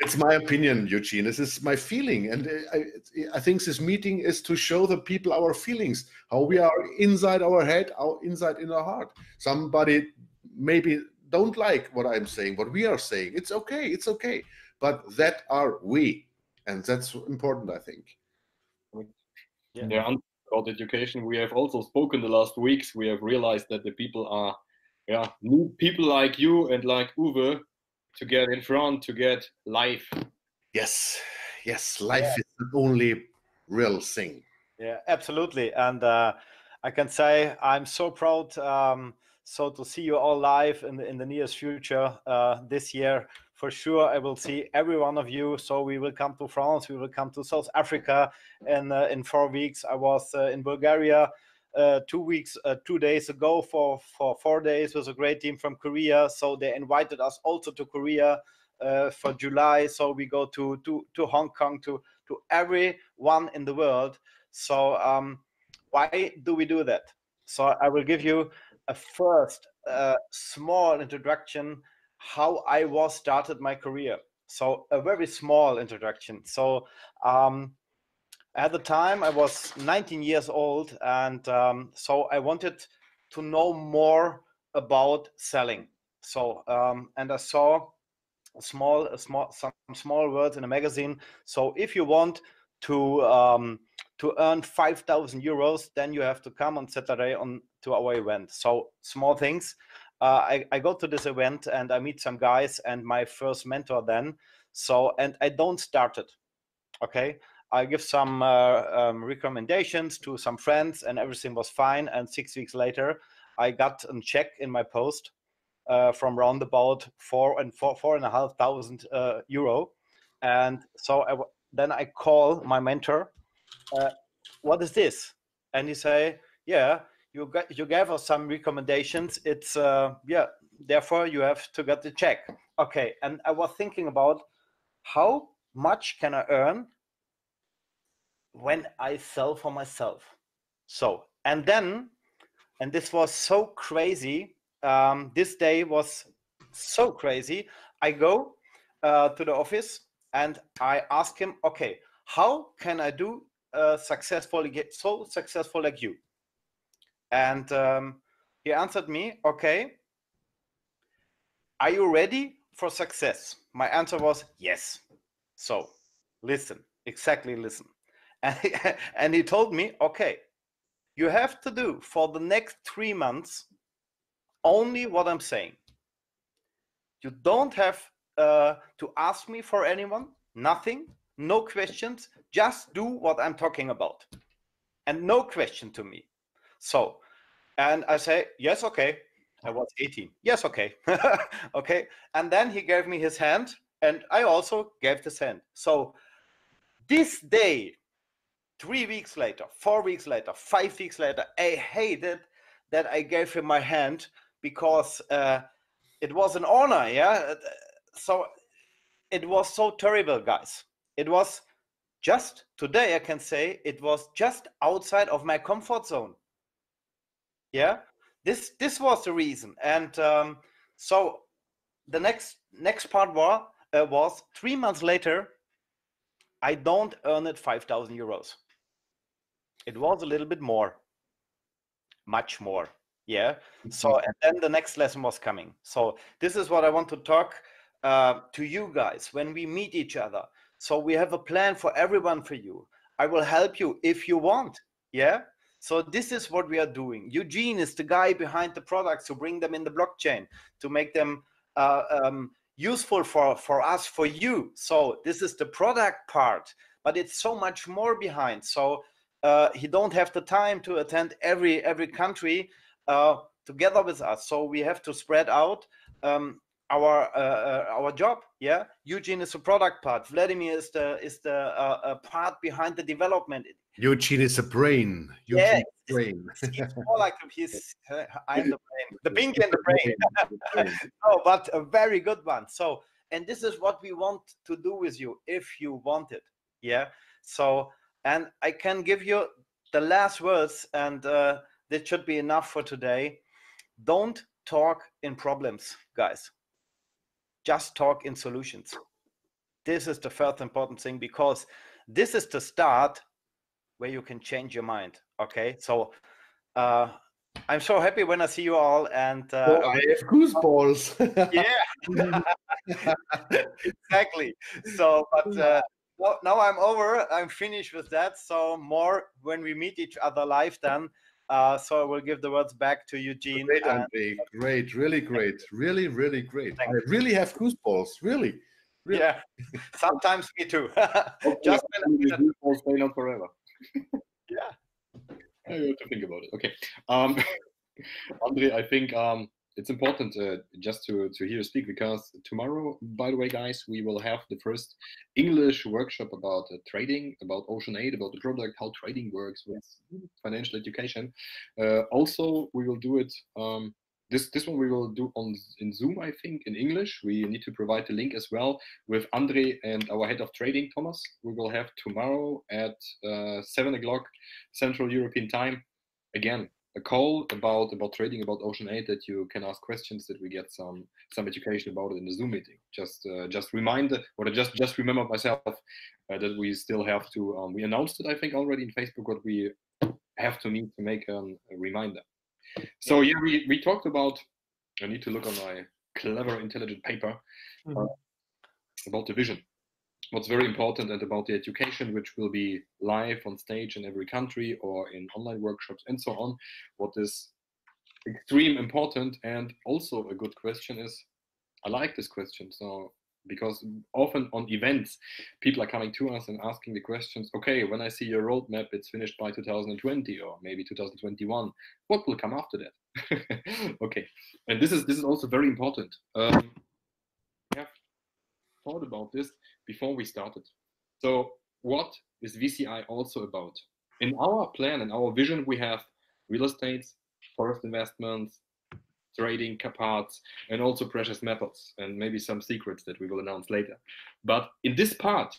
It's my opinion, Eugene. This is my feeling, and I, I think this meeting is to show the people our feelings, how we are inside our head, our inside in our heart. Somebody maybe don't like what I'm saying, what we are saying. It's okay, it's okay, but that are we, and that's important, I think. Yeah. yeah about education, we have also spoken the last weeks. We have realized that the people are, yeah, new people like you and like Uwe to get in front to get life yes yes life yeah. is the only real thing Yeah, absolutely. And uh, I can say I'm so proud. Um, so to see you all live in the in the nearest future uh, this year, for sure, I will see every one of you. So we will come to France, we will come to South Africa, and uh, in four weeks I was uh, in Bulgaria. Uh, two weeks, uh, two days ago for for four days with a great team from Korea. So they invited us also to Korea uh, for July. So we go to to to Hong Kong to to everyone in the world. So um, why do we do that? So I will give you a first uh, small introduction how I was started my career. So a very small introduction. So um, at the time I was 19 years old, and um, so I wanted to know more about selling. So um, and I saw a small, a small, some small words in a magazine. So if you want to um, to earn 5,000 euros, then you have to come on Saturday on to our event. So small things. Uh, I, I go to this event and I meet some guys and my first mentor then. So, and I don't start it. Okay. I give some uh, um, recommendations to some friends and everything was fine. And six weeks later, I got a check in my post uh, from roundabout four and four, four and a half thousand uh, euro. And so I, then I call my mentor uh, what is this? And he say, yeah, you got, you gave us some recommendations. It's uh, yeah, therefore you have to get the check. Okay, and I was thinking about how much can I earn when I sell for myself. So and then, and this was so crazy. Um, this day was so crazy. I go uh, to the office and I ask him, okay, how can I do uh, get so successful like you? And um, he answered me, okay, are you ready for success? My answer was yes. So listen, exactly listen. And he, and he told me, okay, you have to do for the next three months only what I'm saying. You don't have uh, to ask me for anyone, nothing no questions, just do what I'm talking about. And no question to me. So, and I say, yes, okay. I was 18. Yes, okay. okay. And then he gave me his hand, and I also gave the hand. So, this day, three weeks later, four weeks later, five weeks later, I hated that I gave him my hand because uh, it was an honor. Yeah. So, it was so terrible, guys it was just today i can say it was just outside of my comfort zone yeah this this was the reason and um, so the next next part was uh, was three months later i don't earn it 5000 euros it was a little bit more much more yeah so mm-hmm. and then the next lesson was coming so this is what i want to talk uh, to you guys when we meet each other so we have a plan for everyone for you. I will help you if you want. Yeah. So this is what we are doing. Eugene is the guy behind the products to bring them in the blockchain to make them uh, um, useful for for us for you. So this is the product part, but it's so much more behind. So uh, he don't have the time to attend every every country uh, together with us. So we have to spread out. Um, our uh, uh, our job yeah? Eugene is the product part. Vladimir is the is the uh, uh part behind the development. Eugene is a brain. Eugene yeah brain. He's more like he's uh, i'm the brain. The pink and the brain. No but a very good one. So and this is what we want to do with you if you want it yeah? So and i can give you the last words and uh, that should be enough for today. Don't talk in problems guys just talk in solutions. This is the first important thing because this is the start where you can change your mind. Okay, so uh, I'm so happy when I see you all, and uh, oh, I have goosebumps. yeah, exactly. So, but uh, well, now I'm over. I'm finished with that. So more when we meet each other live, then uh, so I will give the words back to Eugene. Great, Andre. Great, really great. Really, really great. I really have goosebumps. Really. really. Yeah, sometimes me too. Just when goosebumps stay not forever. Yeah. I have to think about it. Okay. Um, Andre, I think um, it's important uh, just to, to hear you speak because tomorrow, by the way, guys, we will have the first English workshop about uh, trading, about Ocean 8, about the product, how trading works with financial education. Uh, also, we will do it. Um, this this one we will do on in Zoom, I think, in English. We need to provide the link as well with Andre and our head of trading, Thomas. We will have tomorrow at uh, seven o'clock Central European time. Again, a call about about trading about Ocean 8 that you can ask questions that we get some some education about it in the Zoom meeting. Just uh, just remind or just just remember myself uh, that we still have to. Um, we announced it I think already in Facebook, what we have to need to make um, a reminder. So yeah, we we talked about. I need to look on my clever, intelligent paper Mhm. uh, about the vision what's very important and about the education which will be live on stage in every country or in online workshops and so on. What is extreme important and also a good question is i like this question. So because often on events people are coming to us and asking the questions okay when i see your roadmap it's finished by 2020 or maybe 2021 what will come after that? Okay. And this is this is also very important. Um, thought about this before we started. So, what is VCI also about? In our plan and our vision, we have real estate, forest investments, trading parts, and also precious metals, and maybe some secrets that we will announce later. But in this part,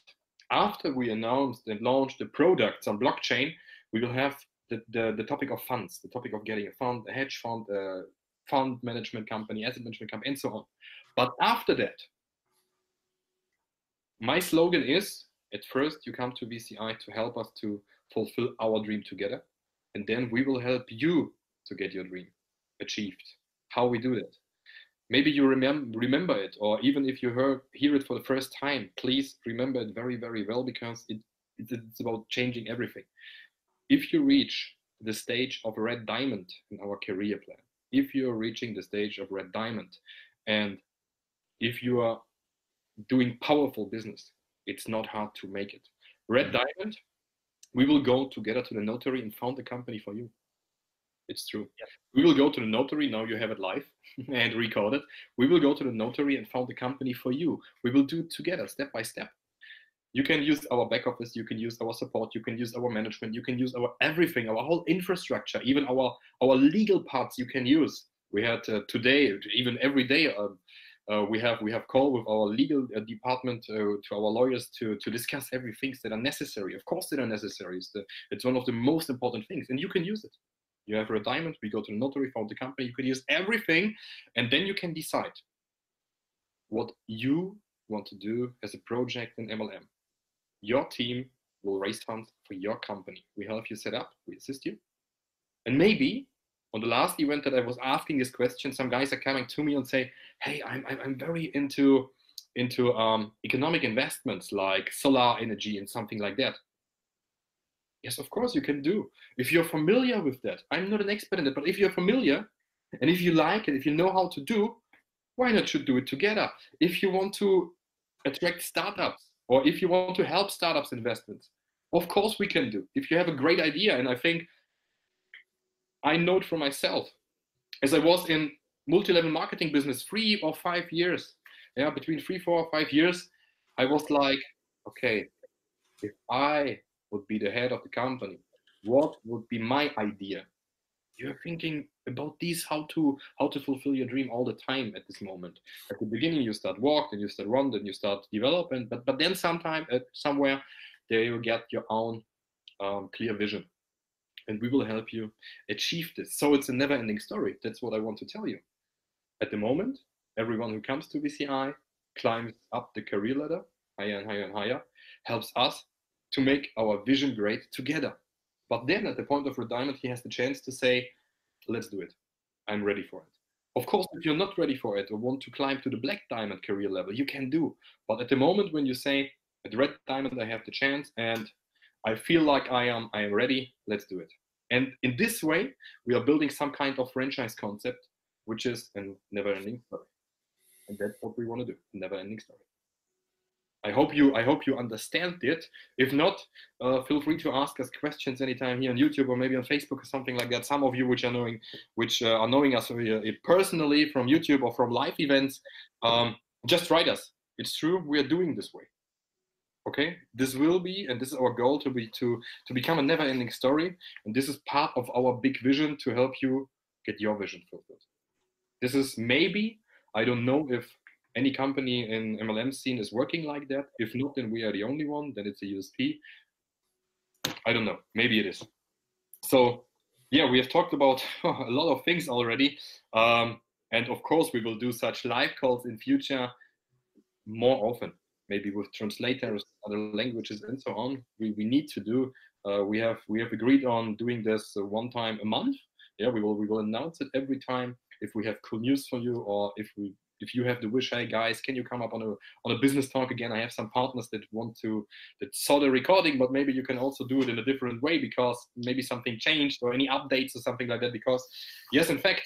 after we announced and launched the products on blockchain, we will have the, the, the topic of funds, the topic of getting a fund, a hedge fund, a fund management company, asset management company, and so on. But after that, my slogan is at first you come to VCI to help us to fulfill our dream together, and then we will help you to get your dream achieved. How we do that? Maybe you remember remember it, or even if you heard hear it for the first time, please remember it very very well because it, it it's about changing everything. If you reach the stage of red diamond in our career plan, if you are reaching the stage of red diamond, and if you are doing powerful business, it's not hard to make it. Red Diamond, we will go together to the notary and found a company for you. It's true. We will go to the notary. Now you have it live and recorded. We will go to the notary and found a company for you. We will do it together, step by step. You can use our back office. You can use our support. You can use our management. You can use our everything, our whole infrastructure, even our our legal parts. You can use. We had uh, today, even every day, uh, we have we have call with our legal uh, department uh, to our lawyers to to discuss every things that are necessary. Of course, that are necessary. It's, the, it's one of the most important things, and you can use it. You have a diamond. We go to the notary, found the company. You can use everything, and then you can decide what you want to do as a project in MLM. Your team will raise funds for your company. We help you set up. We assist you, and maybe on the last event that I was asking this question, some guys are coming to me and say, "Hey, I'm I'm, I'm very into into um, economic investments like solar energy and something like that." Yes, of course you can do if you're familiar with that. I'm not an expert in it, but if you're familiar and if you like it, if you know how to do, why not should do it together? If you want to attract startups or if you want to help startups investments, of course we can do. If you have a great idea, and I think I know it for myself, as I was in multi-level marketing business three or five years, yeah, between three, four, or five years, I was like, okay, if I would be the head of the company, what would be my idea? You're thinking about these how to how to fulfill your dream all the time at this moment. At the beginning, you start walk, then you start run, then you start develop, and but but then sometime at somewhere there you get your own um, clear vision and we will help you achieve this. So it's a never ending story. That's what I want to tell you. At the moment, everyone who comes to VCI climbs up the career ladder higher and higher and higher, helps us to make our vision great together. But then at the point of retirement, he has the chance to say, let's do it. I'm ready for it. Of course, if you're not ready for it or want to climb to the black diamond career level, you can do. But at the moment when you say, at red diamond, I have the chance and I feel like I am I am ready. Let's do it. And in this way, we are building some kind of franchise concept, which is a never-ending story. And that's what we want to do, a never-ending story. I hope you I hope you understand it. If not, uh, feel free to ask us questions anytime here on YouTube or maybe on Facebook or something like that. Some of you which are knowing which uh, are knowing us personally from YouTube or from live events, um, just write us. It's true we are doing this way. Okay, this will be and this is our goal to be to to become a never-ending story, and this is part of our big vision to help you get your vision fulfilled. This is maybe I don't know if any company in MLM scene is working like that. If not, then we are the only one. Then it's a USP. I don't know. Maybe it is. So yeah, we have talked about a lot of things already. Um, and of course, we will do such live calls in future more often, maybe with translators, other languages, and so on. We, we need to do. Uh, we have we have agreed on doing this uh, one time a month. Yeah, we will we will announce it every time if we have cool news for you or if we if you have the wish, hey guys, can you come up on a on a business talk again? I have some partners that want to that saw the recording, but maybe you can also do it in a different way because maybe something changed or any updates or something like that. Because yes, in fact,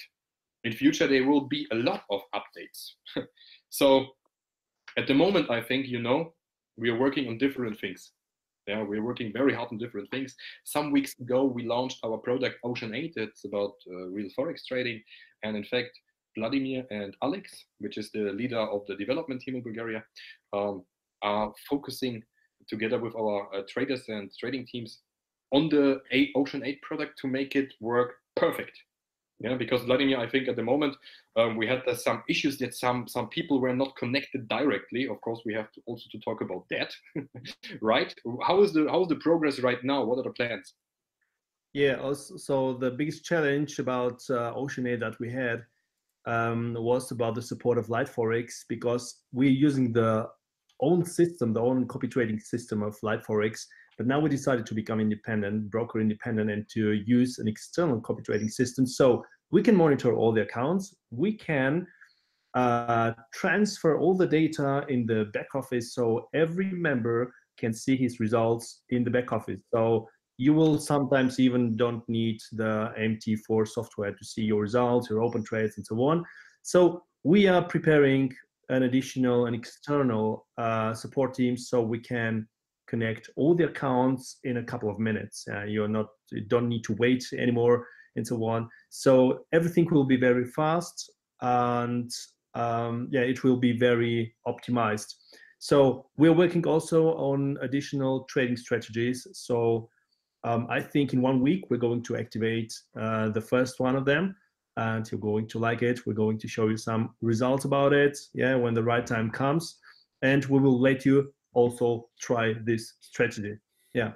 in future there will be a lot of updates. so at the moment, I think you know we are working on different things. Yeah, we're working very hard on different things. Some weeks ago, we launched our product Ocean 8. It's about uh, real forex trading, and in fact, Vladimir and Alex, which is the leader of the development team in Bulgaria, um, are focusing together with our uh, traders and trading teams on the Ocean 8 product to make it work perfect. Yeah, because Vladimir, I think at the moment um, we had uh, some issues that some some people were not connected directly. Of course, we have to also to talk about that, right? How is the how is the progress right now? What are the plans? Yeah, also, so the biggest challenge about uh, Ocean 8 that we had um, was about the support of LiteForex because we're using the own system, the own copy trading system of LiteForex. But now we decided to become independent, broker independent, and to use an external copy trading system. So we can monitor all the accounts. We can uh, transfer all the data in the back office so every member can see his results in the back office. So you will sometimes even don't need the MT4 software to see your results, your open trades, and so on. So we are preparing an additional and external uh, support team so we can connect all the accounts in a couple of minutes. Uh, you're not, you don't need to wait anymore, and so on. So everything will be very fast, and um, yeah, it will be very optimized. So we're working also on additional trading strategies. So um, I think in one week we're going to activate uh, the first one of them, and you're going to like it. We're going to show you some results about it. Yeah, when the right time comes, and we will let you also try this strategy. Yeah.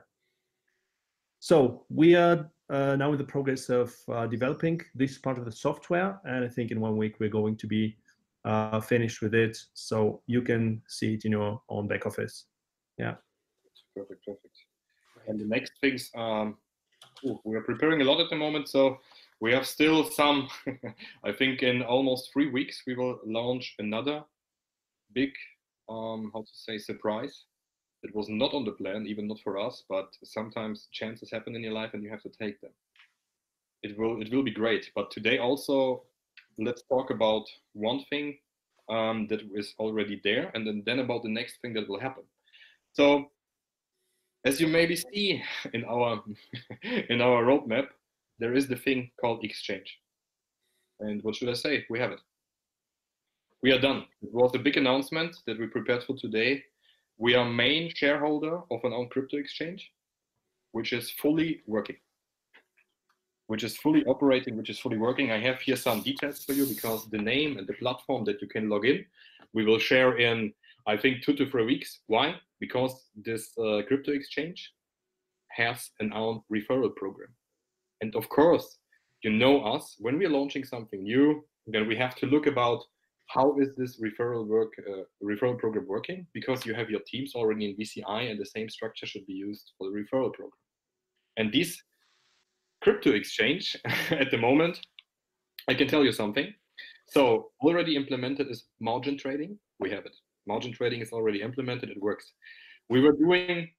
So we are uh, now in the progress of uh, developing this part of the software, and I think in one week we're going to be uh, finished with it, so you can see it in your own back office. Yeah. Perfect. Perfect and the next things um, ooh, we are preparing a lot at the moment so we have still some i think in almost three weeks we will launch another big um, how to say surprise it was not on the plan even not for us but sometimes chances happen in your life and you have to take them it will it will be great but today also let's talk about one thing um, that is already there and then, then about the next thing that will happen so as you maybe see in our in our roadmap, there is the thing called exchange. And what should I say? We have it. We are done. It was a big announcement that we prepared for today. We are main shareholder of an own crypto exchange, which is fully working, which is fully operating, which is fully working. I have here some details for you because the name and the platform that you can log in, we will share in, I think, two to three weeks. Why? because this uh, crypto exchange has an own referral program. And of course, you know us, when we're launching something new, then we have to look about how is this referral work uh, referral program working because you have your teams already in VCI and the same structure should be used for the referral program. And this crypto exchange at the moment, I can tell you something. So already implemented is margin trading. We have it. Margin trading is already implemented. It works. We were doing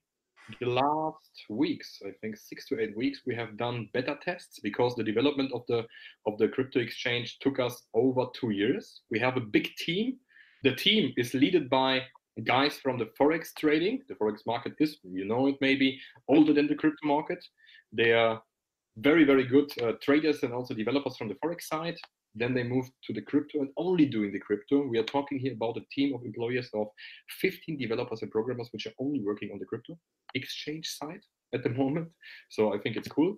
the last weeks, I think six to eight weeks, we have done beta tests because the development of the of the crypto exchange took us over two years. We have a big team. The team is led by guys from the forex trading. The forex market is, you know it maybe, older than the crypto market. They are very, very good uh, traders and also developers from the forex side. Then they moved to the crypto and only doing the crypto. We are talking here about a team of employees of 15 developers and programmers which are only working on the crypto exchange side at the moment. So I think it's cool.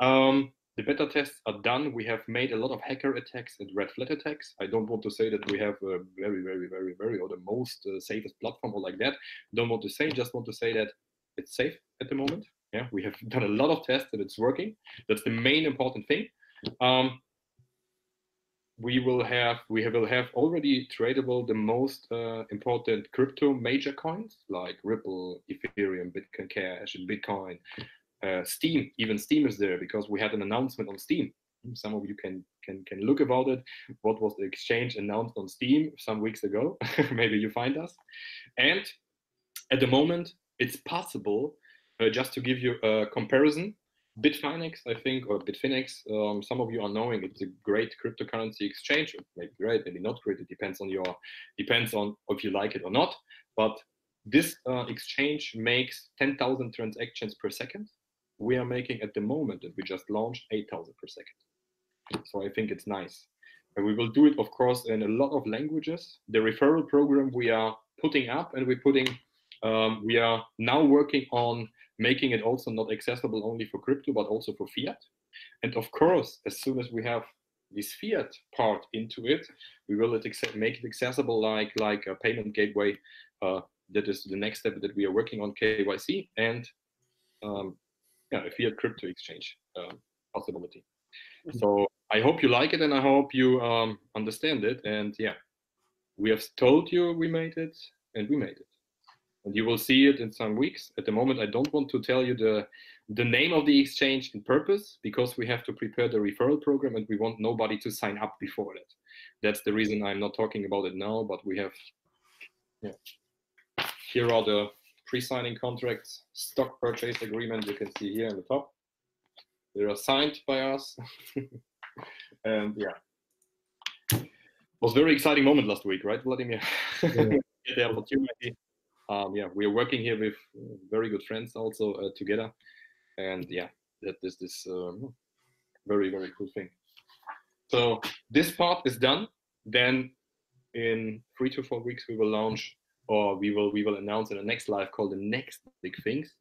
Um, the beta tests are done. We have made a lot of hacker attacks and red flag attacks. I don't want to say that we have a very, very, very, very, or the most uh, safest platform or like that. Don't want to say, just want to say that it's safe at the moment. Yeah, we have done a lot of tests and it's working. That's the main important thing. Um, we will have we will have already tradable the most uh, important crypto major coins like Ripple, Ethereum, Bitcoin Cash, and Bitcoin. Uh, Steem, even Steem is there because we had an announcement on Steem. Some of you can can can look about it. What was the exchange announced on Steem some weeks ago? Maybe you find us. And at the moment, it's possible. Uh, just to give you a comparison, Bitfinex, I think, or Bitfinex, um, some of you are knowing it's a great cryptocurrency exchange. Maybe great, maybe not great. It depends on your depends on if you like it or not. But this uh, exchange makes 10,000 transactions per second we are making at the moment, and we just launched 8,000 per second. So I think it's nice. And we will do it, of course, in a lot of languages. The referral program we are putting up, and we're putting, um, we are now working on making it also not accessible only for crypto, but also for fiat. And of course, as soon as we have this fiat part into it, we will make it accessible like like a payment gateway. Uh, that is the next step that we are working on KYC and um, yeah, a fiat crypto exchange um, possibility. Mm-hmm. So I hope you like it and I hope you um, understand it. And yeah, we have told you we made it and we made it. And you will see it in some weeks. At the moment, I don't want to tell you the the name of the exchange in purpose because we have to prepare the referral program and we want nobody to sign up before that. That's the reason I'm not talking about it now, but we have yeah. Here are the pre-signing contracts, stock purchase agreement, you can see here in the top. They are signed by us. and yeah, it was a very exciting moment last week, right, Vladimir? Yeah. the opportunity. Um, yeah, we are working here with uh, very good friends also uh, together. And yeah, that is this um, very, very cool thing. So this part is done. Then in three to four weeks, we will launch or we will we will announce in the next live call the next big things.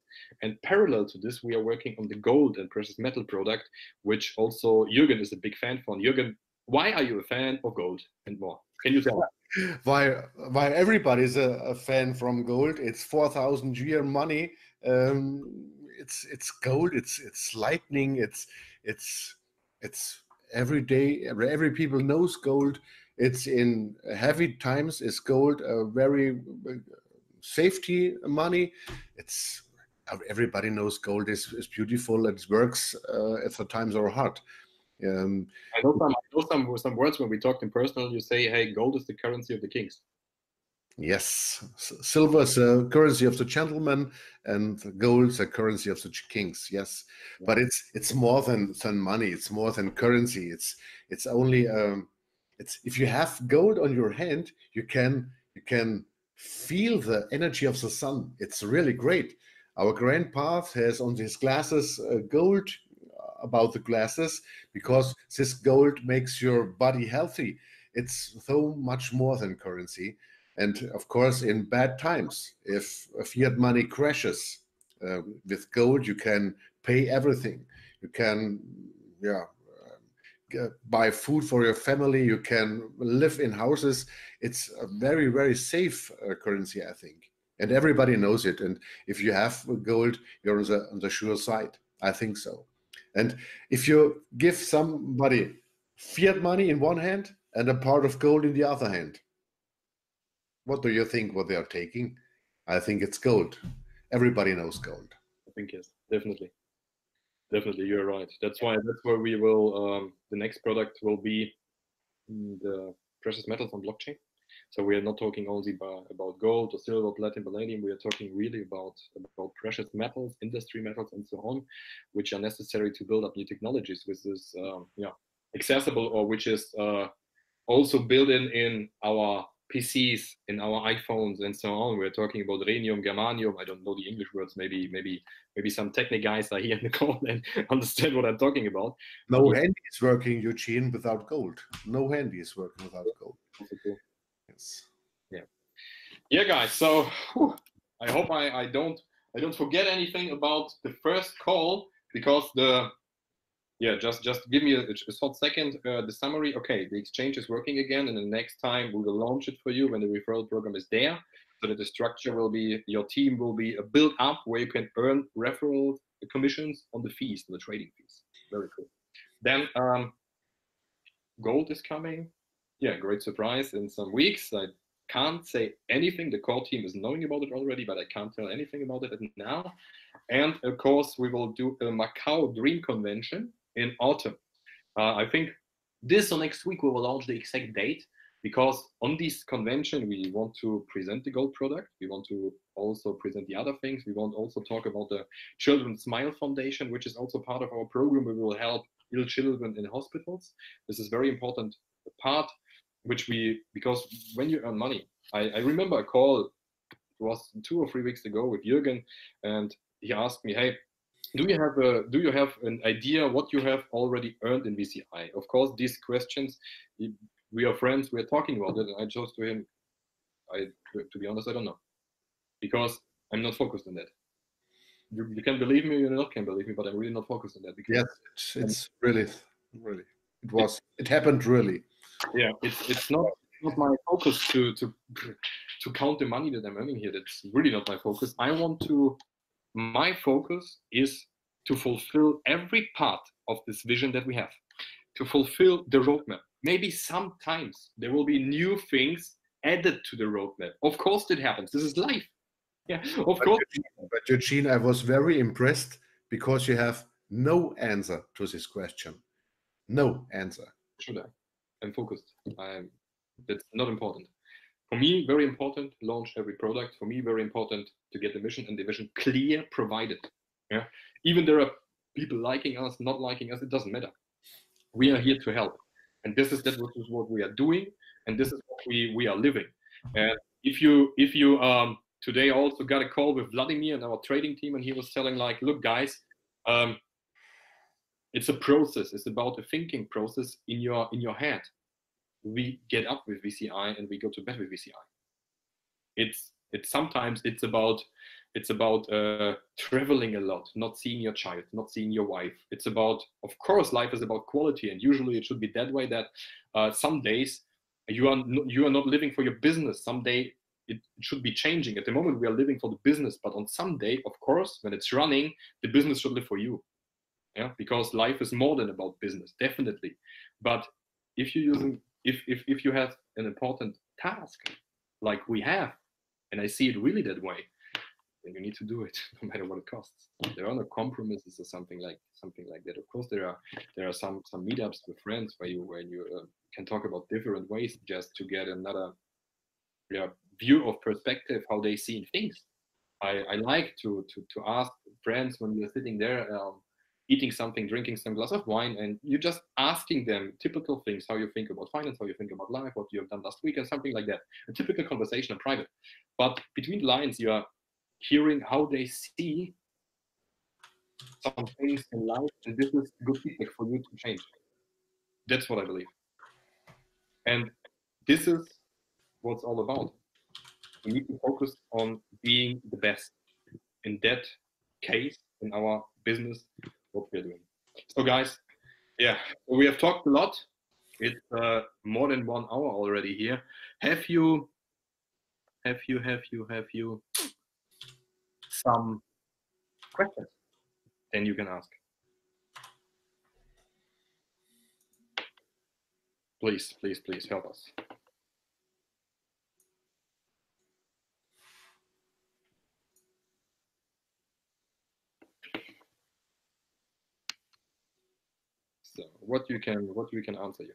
And parallel to this, we are working on the gold and precious metal product, which also Jürgen is a big fan for. Jürgen, why are you a fan of gold and more? Can you tell? Why why everybody is a, a fan from gold? It's four thousand year money. Um, it's it's gold. It's it's lightning. It's it's it's every day. Every, every people knows gold it's in heavy times. Is gold a very uh, safety money? It's everybody knows gold is, is beautiful. It works uh, if the times are hard. Um, know some, some words when we talked in personal. You say, "Hey, gold is the currency of the kings." Yes, silver is a currency of the gentlemen, and gold is a currency of the kings. Yes, yeah. but it's it's more than than money. It's more than currency. It's it's only um, it's if you have gold on your hand, you can you can feel the energy of the sun. It's really great. Our grandpa has on his glasses uh, gold about the glasses because this gold makes your body healthy. It's so much more than currency. And of course, in bad times, if fiat money crashes, uh, with gold you can pay everything. You can, yeah, uh, buy food for your family. You can live in houses. It's a very, very safe uh, currency, I think. And everybody knows it. And if you have gold, you're on the, on the sure side. I think so. And if you give somebody fiat money in one hand and a part of gold in the other hand, what do you think what they are taking? I think it's gold. Everybody knows gold. I think yes, definitely definitely you're right that's why that's where we will um, the next product will be the precious metals on blockchain so we are not talking only about, about gold or silver platinum palladium we are talking really about about precious metals industry metals and so on which are necessary to build up new technologies which is um, yeah accessible or which is uh, also built in in our PCs, in our iPhones, and so on. We're talking about rhenium, germanium. I don't know the English words. Maybe, maybe, maybe some technical guys are here in the call and understand what I'm talking about. No handy is working, Eugen, without gold. No handy is working without gold. Yes. Yeah. Yeah, guys. So whew, I hope I, I don't I don't forget anything about the first call because the yeah just just give me a, a short second uh, the summary okay the exchange is working again and the next time we will launch it for you when the referral program is there so that the structure will be your team will be a built up where you can earn referral commissions on the fees on the trading fees very cool then um, gold is coming yeah great surprise in some weeks i can't say anything the core team is knowing about it already but i can't tell anything about it now and of course we will do a macau dream convention in autumn. Uh, I think this or next week we will launch the exact date because on this convention we want to present the gold product. We want to also present the other things. We want also talk about the Children's Smile Foundation, which is also part of our program. We will help ill children in hospitals. This is very important part, which we because when you earn money, I, I remember a call. It was two or three weeks ago with Jürgen, and he asked me, "Hey, do you have a do you have an idea what you have already earned in VCI? Of course, these questions we are friends. We are talking about it, and I chose to him. I to be honest, I don't know because I'm not focused on that. You, you can believe me, you not can believe me, but I'm really not focused on that. Because yes, it's, it's really, really, it was, it happened really. Yeah, it's it's not not my focus to to to count the money that I'm earning here. That's really not my focus. I want to my focus is to fulfill every part of this vision that we have, to fulfill the roadmap. Maybe sometimes there will be new things added to the roadmap. Of course, it happens. This is life. Yeah, of but course. Eugen, but Eugen, I was very impressed because you have no answer to this question. No answer. Should I? I'm focused. I'm, that's not important for me, very important, launch every product. For me, very important to get the mission and the vision clear, provided. Yeah. Even there are people liking us, not liking us, it doesn't matter. We are here to help. And this is that which is what we are doing, and this is what we, we are living. And if you if you um today also got a call with Vladimir and our trading team, and he was telling like, look, guys, um, it's a process. It's about a thinking process in your in your head we get up with VCI and we go to bed with VCI. It's it's sometimes it's about it's about uh, traveling a lot, not seeing your child, not seeing your wife. It's about, of course, life is about quality, and usually it should be that way. That uh, some days you are no, you are not living for your business. Some day it should be changing. At the moment, we are living for the business, but on some day, of course, when it's running, the business should live for you. Yeah, because life is more than about business, definitely. But if you're using if, if, if you have an important task like we have, and I see it really that way, then you need to do it no matter what it costs. There are no compromises or something like something like that. Of course, there are there are some some meetups with friends where you where you uh, can talk about different ways just to get another yeah, view of perspective how they see things. I, I like to, to to ask friends when we are sitting there. Um, eating something, drinking some glass of wine, and you're just asking them typical things, how you think about finance, how you think about life, what you have done last week, and something like that. A typical conversation in private. But between the lines, you are hearing how they see some things in life, and this is good feedback for you to change. That's what I believe. And this is what's all about. We need to focus on being the best. In that case, in our business, what we're doing. So, guys, yeah, we have talked a lot. It's uh, more than one hour already here. Have you, have you, have you, have you some questions? Then you can ask. Please, please, please help us. So what you can what we can answer you.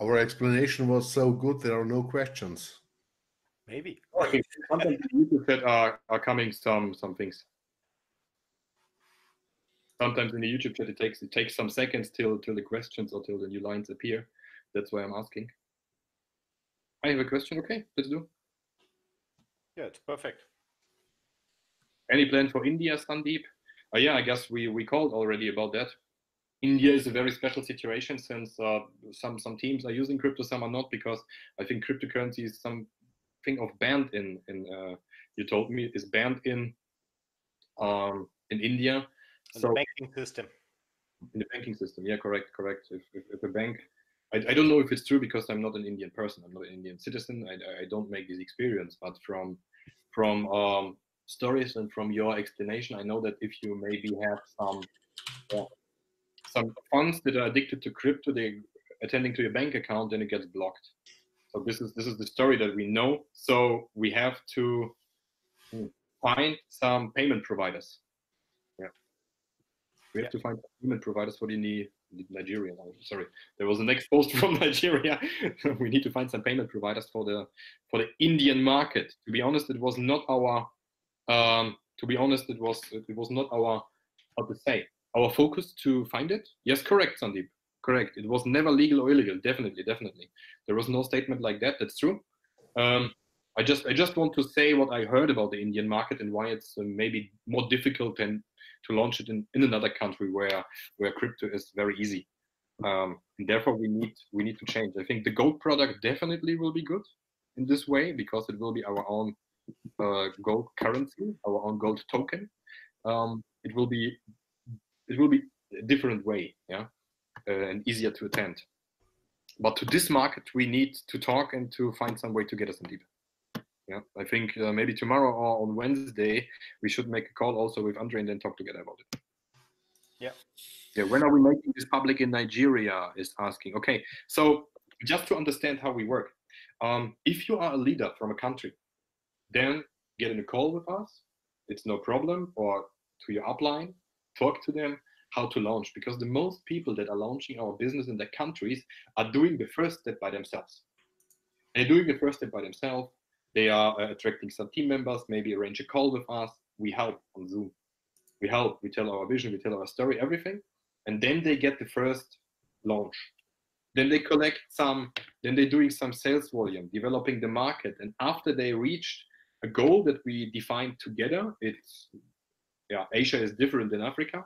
Our explanation was so good. There are no questions. Maybe. Oh, okay. Sometimes in YouTube chat are, are coming some some things. Sometimes in the YouTube chat it takes it takes some seconds till till the questions or till the new lines appear. That's why I'm asking. I have a question. Okay, let's do. Yeah, it's perfect. Any plan for India, Sandeep? Uh, yeah, I guess we, we called already about that. India is a very special situation since uh, some some teams are using crypto, some are not, because I think cryptocurrency is something of banned in in uh, you told me is banned in um, in India. In so, the banking system. In the banking system, yeah, correct, correct. If, if, if a bank, I, I don't know if it's true because I'm not an Indian person, I'm not an Indian citizen. I, I don't make this experience, but from from um, stories and from your explanation, I know that if you maybe have some uh, some funds that are addicted to crypto, they attending to your bank account, then it gets blocked. So this is this is the story that we know. So we have to find some payment providers. Yeah, we have yeah. to find payment providers for the Nigeria. Sorry, there was an next post from Nigeria. we need to find some payment providers for the for the Indian market. To be honest, it was not our. Um, to be honest, it was it was not our how to say our focus to find it. Yes, correct, Sandeep. Correct. It was never legal or illegal. Definitely, definitely. There was no statement like that. That's true. Um, I just I just want to say what I heard about the Indian market and why it's uh, maybe more difficult than to launch it in, in another country where where crypto is very easy. Um, and therefore we need we need to change. I think the gold product definitely will be good in this way because it will be our own gold currency, our own gold token. Um, it will be it will be a different way, yeah, uh, and easier to attend. But to this market, we need to talk and to find some way to get us in deeper. Yeah, I think uh, maybe tomorrow or on Wednesday we should make a call also with Andre and then talk together about it. Yeah. Yeah. When are we making this public in Nigeria? Is asking. Okay, so just to understand how we work, um, if you are a leader from a country, then get in a call with us. It's no problem, or to your upline, talk to them how to launch because the most people that are launching our business in their countries are doing the first step by themselves. They're doing the first step by themselves they are uh, attracting some team members, maybe arrange a call with us. We help on Zoom. We help, we tell our vision, we tell our story, everything. And then they get the first launch. Then they collect some, then they're doing some sales volume, developing the market. And after they reached a goal that we defined together, it's, yeah, Asia is different than Africa.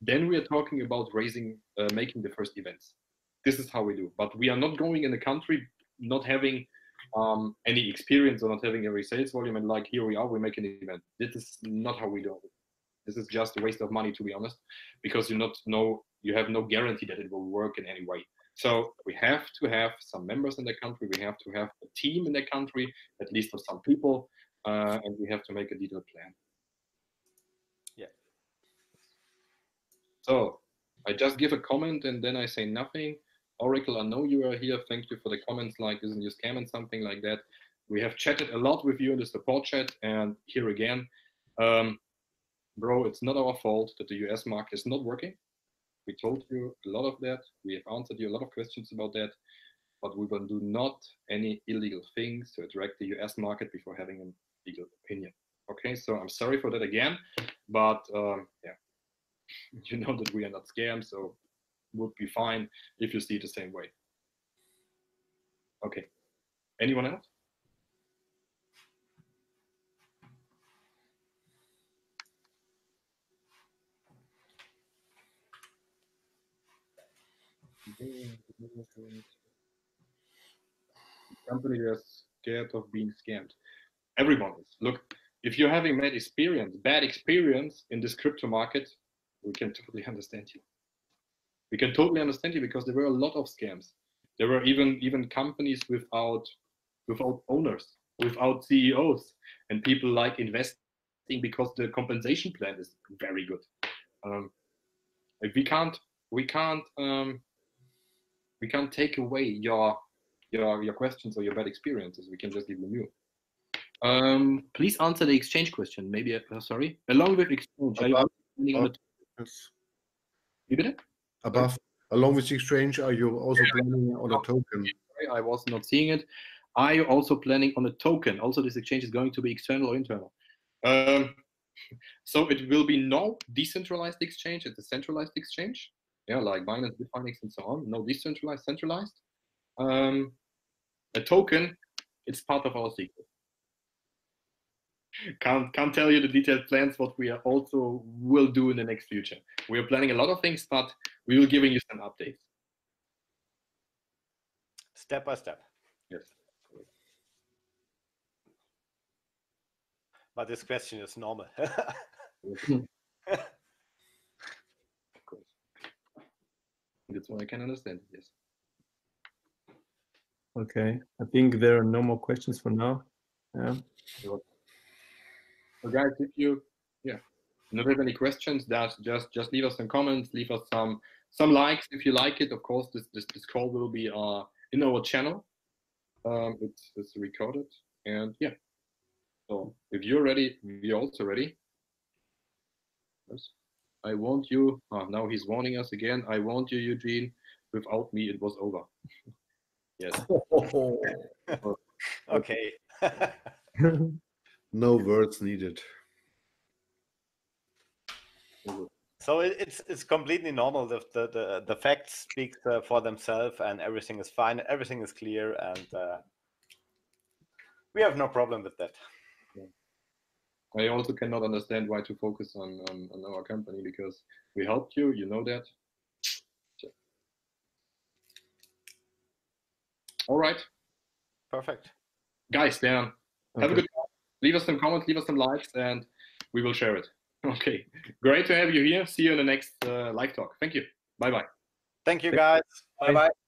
Then we are talking about raising, uh, making the first events. This is how we do. But we are not going in a country not having um, any experience or not having every sales volume and like here we are we make an event this is not how we do it this is just a waste of money to be honest because you not know you have no guarantee that it will work in any way so we have to have some members in the country we have to have a team in the country at least of some people uh, and we have to make a detailed plan yeah so i just give a comment and then i say nothing Oracle, I know you are here. Thank you for the comments like, isn't you scam and something like that. We have chatted a lot with you in the support chat. And here again, um, bro, it's not our fault that the US market is not working. We told you a lot of that. We have answered you a lot of questions about that. But we will do not any illegal things to attract the US market before having an legal opinion. Okay, so I'm sorry for that again. But um, yeah, you know that we are not scams. So would be fine if you see it the same way. Okay. Anyone else? Company that's scared of being scammed. Everyone is. Look, if you're having bad experience, bad experience in this crypto market, we can totally understand you we can totally understand you because there were a lot of scams. There were even even companies without without owners, without CEOs, and people like investing because the compensation plan is very good. Um, we can't we can't um, we can't take away your your your questions or your bad experiences. We can just give you new. Um, please answer the exchange question. Maybe uh, sorry. Along with exchange, Above, you, above, yes. you did it? above along with the exchange are you also planning on a token i was not seeing it are you also planning on a token also this exchange is going to be external or internal um, so it will be no decentralized exchange it's a centralized exchange yeah like binance bitfinex and so on no decentralized centralized um, a token. It's part of our secret. Can't can't tell you the detailed plans what we are also will do in the next future. We are planning a lot of things, but we will giving you some updates. Step by step. Yes. But this question is normal. Of course. That's what I can understand. Yes. Okay. I think there are no more questions for now. Yeah. So guys, if you yeah, not have any questions, that just just leave us some comments, leave us some some likes if you like it. Of course, this this, this call will be uh in our channel. Um, it's it's recorded, and yeah. So if you're ready, we're also ready. Yes. I want you. Oh, now he's warning us again. I want you, Eugen. Without me, it was over. yes. okay. no words needed. So it's it's completely normal. The the the, the facts speak uh, for themselves, and everything is fine. Everything is clear, and uh, we have no problem with that. I also cannot understand why to focus on, on, on our company because we helped you, you know that. All right. Perfect. Guys, then have a good time. Leave us some comments, leave us some likes, and we will share it. Okay. Great to have you here. See you in the next uh, live talk. Thank you. Bye bye. Thank you, guys. Bye Bye. bye.